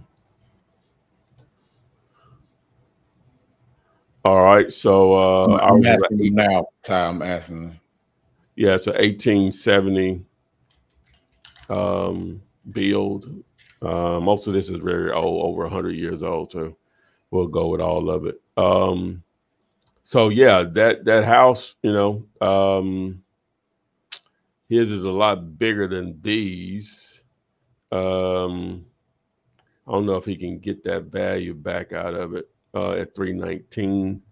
all right. So uh I I'm was at asking him now. Ty, I'm asking. him. yeah, it's a 1870 um build. Uh, most of this is very old, over 100 years old, so we'll go with all of it. Um so yeah, that that house, you know, um his is a lot bigger than these. Um I don't know if he can get that value back out of it uh, at 319.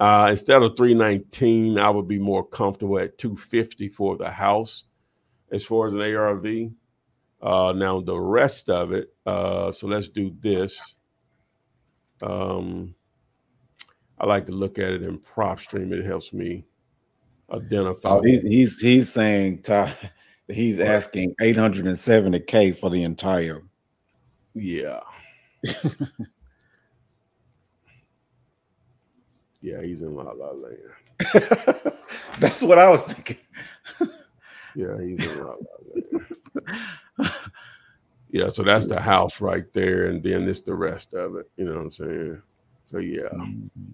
Uh, instead of 319, I would be more comfortable at 250 for the house as far as an ARV. Uh, now the rest of it, uh, so let's do this. Um, I like to look at it in PropStream. It helps me identify. Oh, he's he's he's saying Ty, he's asking 870k for the entire. Yeah. yeah, he's in La La Land. That's what I was thinking. Yeah, he's in La La Land. Yeah, so that's the house right there, and then it's the rest of it. You know what I'm saying? So yeah, mm-hmm.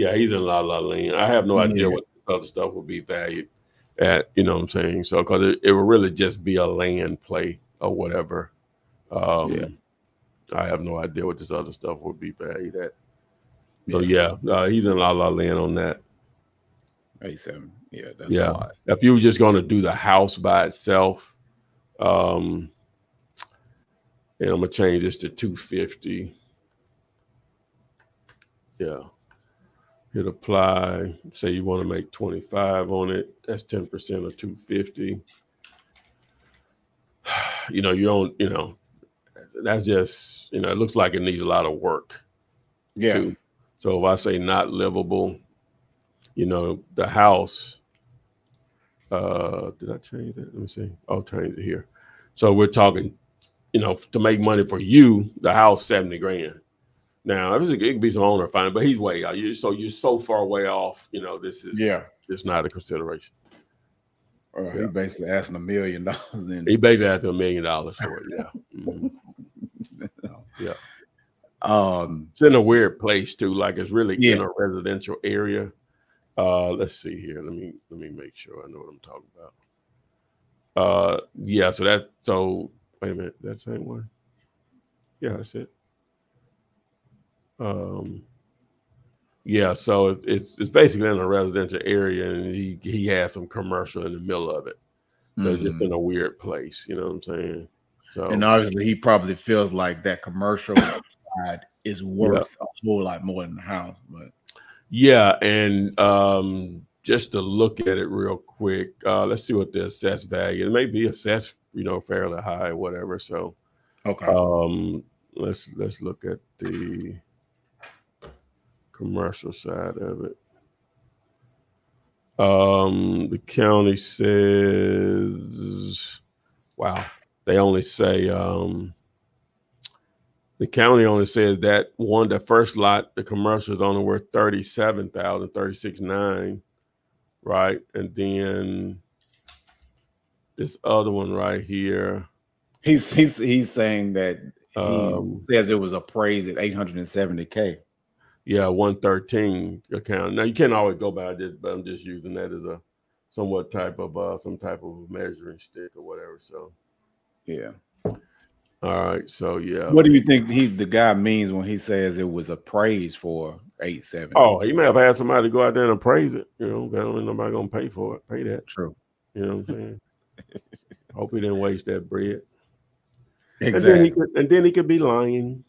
Yeah, he's in La La Land. I have no idea what this other stuff would be valued at. You know what I'm saying? So because it, it would really just be a land play or whatever. Um, Yeah. I have no idea what this other stuff would be valued at. So yeah, uh, he's in La La Land on that. 87. Yeah, that's Yeah. If you were just going to do the house by itself, um, and I'm gonna change this to 250. Yeah. Hit apply. Say you want to make 25 on it. That's 10% of 250. You know, you don't, you know, that's just, you know, it looks like it needs a lot of work Yeah. too. So if I say not livable, you know, the house. Uh, did I change that? Let me see. I'll change it here. So we're talking, you know, to make money for you, the house seventy grand. Now, if it's a, it could be some owner fine, but he's way out. You so you're so far way off. You know, this is Yeah. it's not a consideration. Uh, Yeah. He basically asking a million dollars in. He basically to a million dollars for it. Yeah, Mhm. Yeah. Um. it's in a weird place too. Like it's really in a residential area. Uh, let's see here. Let me let me make sure I know what I'm talking about. Uh, yeah. So that so wait a minute. That same one. Yeah, that's it. Um. Yeah, so it's it's, it's basically in a residential area, and he he has some commercial in the middle of it. So it's just mhm. in a weird place. You know what I'm saying? So And obviously, he probably feels like that commercial side is worth a whole lot more than the house. But Yeah, and um, just to look at it real quick, uh, let's see what the assessed value. It may be assessed, you know, fairly high, or whatever. So okay, um, let's let's look at the commercial side of it. Um, the county says, wow, they only say um, the county only says that one, the first lot, the commercial is only worth 37,000, 36,900, right? And then this other one right here, he's he's he's saying that he um, says it was appraised at 870k. Yeah, 113 account. Now you can't always go by this, but I'm just using that as a somewhat type of uh some type of measuring stick or whatever. So Yeah. All right. So yeah. What do you think he the guy means when he says it was appraised for eight seven? Oh, he may have had somebody to go out there and appraise it. You know, I don't think nobody gonna pay for it. Pay that. true. You know what I'm saying? Hope he didn't waste that bread. Exactly. And then he could, and then he could be lying.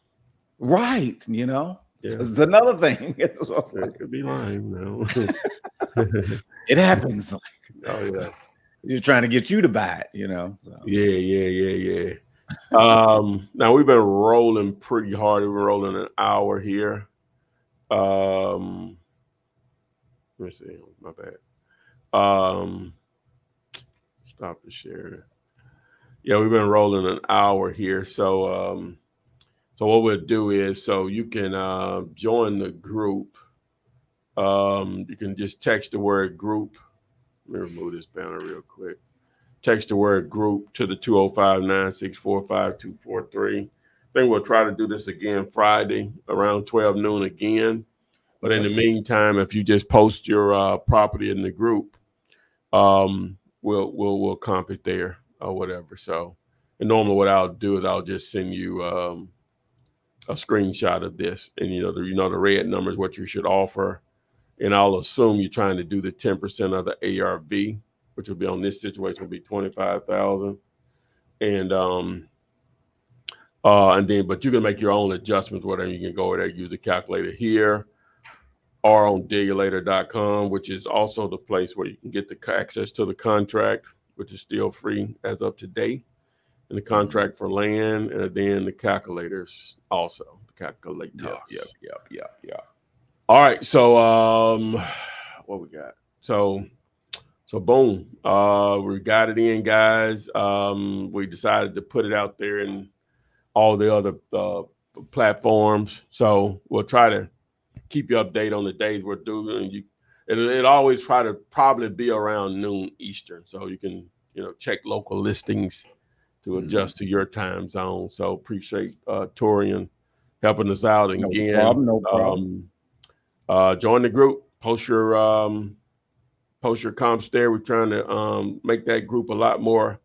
right. You know, Yeah. it's another thing. It's like, could be lying now. it happens. Like, oh yeah. He's trying to get you to buy it. You know. So. Yeah, yeah, yeah, yeah. Um, now we've been rolling pretty hard. We've been rolling an hour here. Um, let me see. My bad. Um, stop the share. Yeah, we've been rolling an hour here. So, um, so what we'll do is, so you can uh, join the group. Um, you can just text the word group. Let me remove this banner real quick text the word group to the 205 964 5243. I think we'll try to do this again Friday around 12 noon again. But in the meantime, if you just post your uh, property in the group, um, we'll we'll we'll comp it there or whatever. So, and normally what I'll do is I'll just send you um, a screenshot of this, and you know the you know the red number is what you should offer, and I'll assume you're trying to do the 10% of the ARV which will be on this situation will be 25,000 and um uh and then but you can make your own adjustments whatever you can go there use the calculator here or on digulator.com which is also the place where you can get the access to the contract which is still free as of today and the contract for land and then the calculators also the calculators Yep. Yep. Yep. Yep. Yep. all right so um what we got so so boom, uh, we got it in, guys. Um, we decided to put it out there in all the other uh, platforms. So we'll try to keep you updated on the days we're doing. You, it, it always try to probably be around noon Eastern, so you can you know check local listings to Mhm. adjust to your time zone. So appreciate uh, Torian helping us out No again. problem. No problem. Um, uh, join the group. Post your um, post your comps there. We're trying to um, make that group a lot more,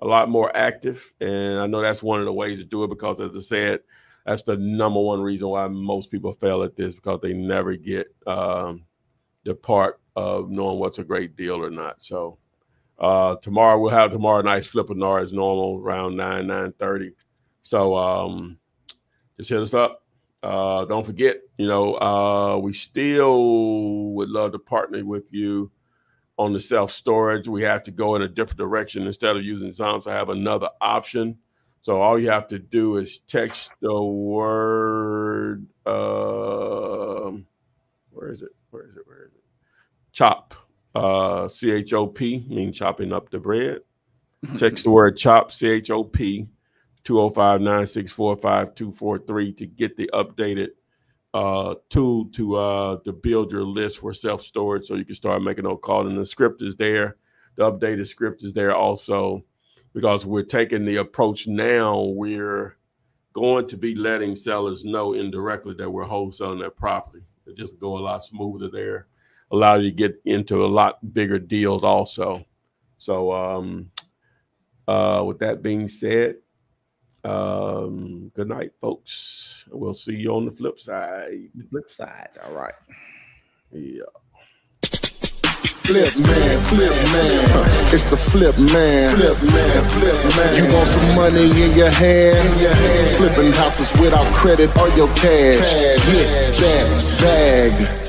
a lot more active. And I know that's one of the ways to do it because, as I said, that's the number one reason why most people fail at this because they never get um, the part of knowing what's a great deal or not. So uh, tomorrow we'll have tomorrow night's flipping as normal around nine nine thirty. So um, just hit us up. Uh, don't forget, you know, uh, we still would love to partner with you on the self storage. We have to go in a different direction instead of using Zomps. I have another option. So all you have to do is text the word. Um, where is it? Where is it? Where is it? Chop. Uh, C H O P means chopping up the bread. Text the word chop. C H O P. 205 964 5243 to get the updated uh, tool to uh, to build your list for self storage, so you can start making those calls. And the script is there. The updated script is there also, because we're taking the approach now. We're going to be letting sellers know indirectly that we're wholesaling their property. It just go a lot smoother there. Allow you to get into a lot bigger deals also. So, um, uh, with that being said, um, good night, folks. We'll see you on the flip side. Flip side. All right. Yeah. Flip man, flip man. It's the flip man. Flip man, flip man. You want some money in your hand? Flipping houses without credit or your cash. Get that bag.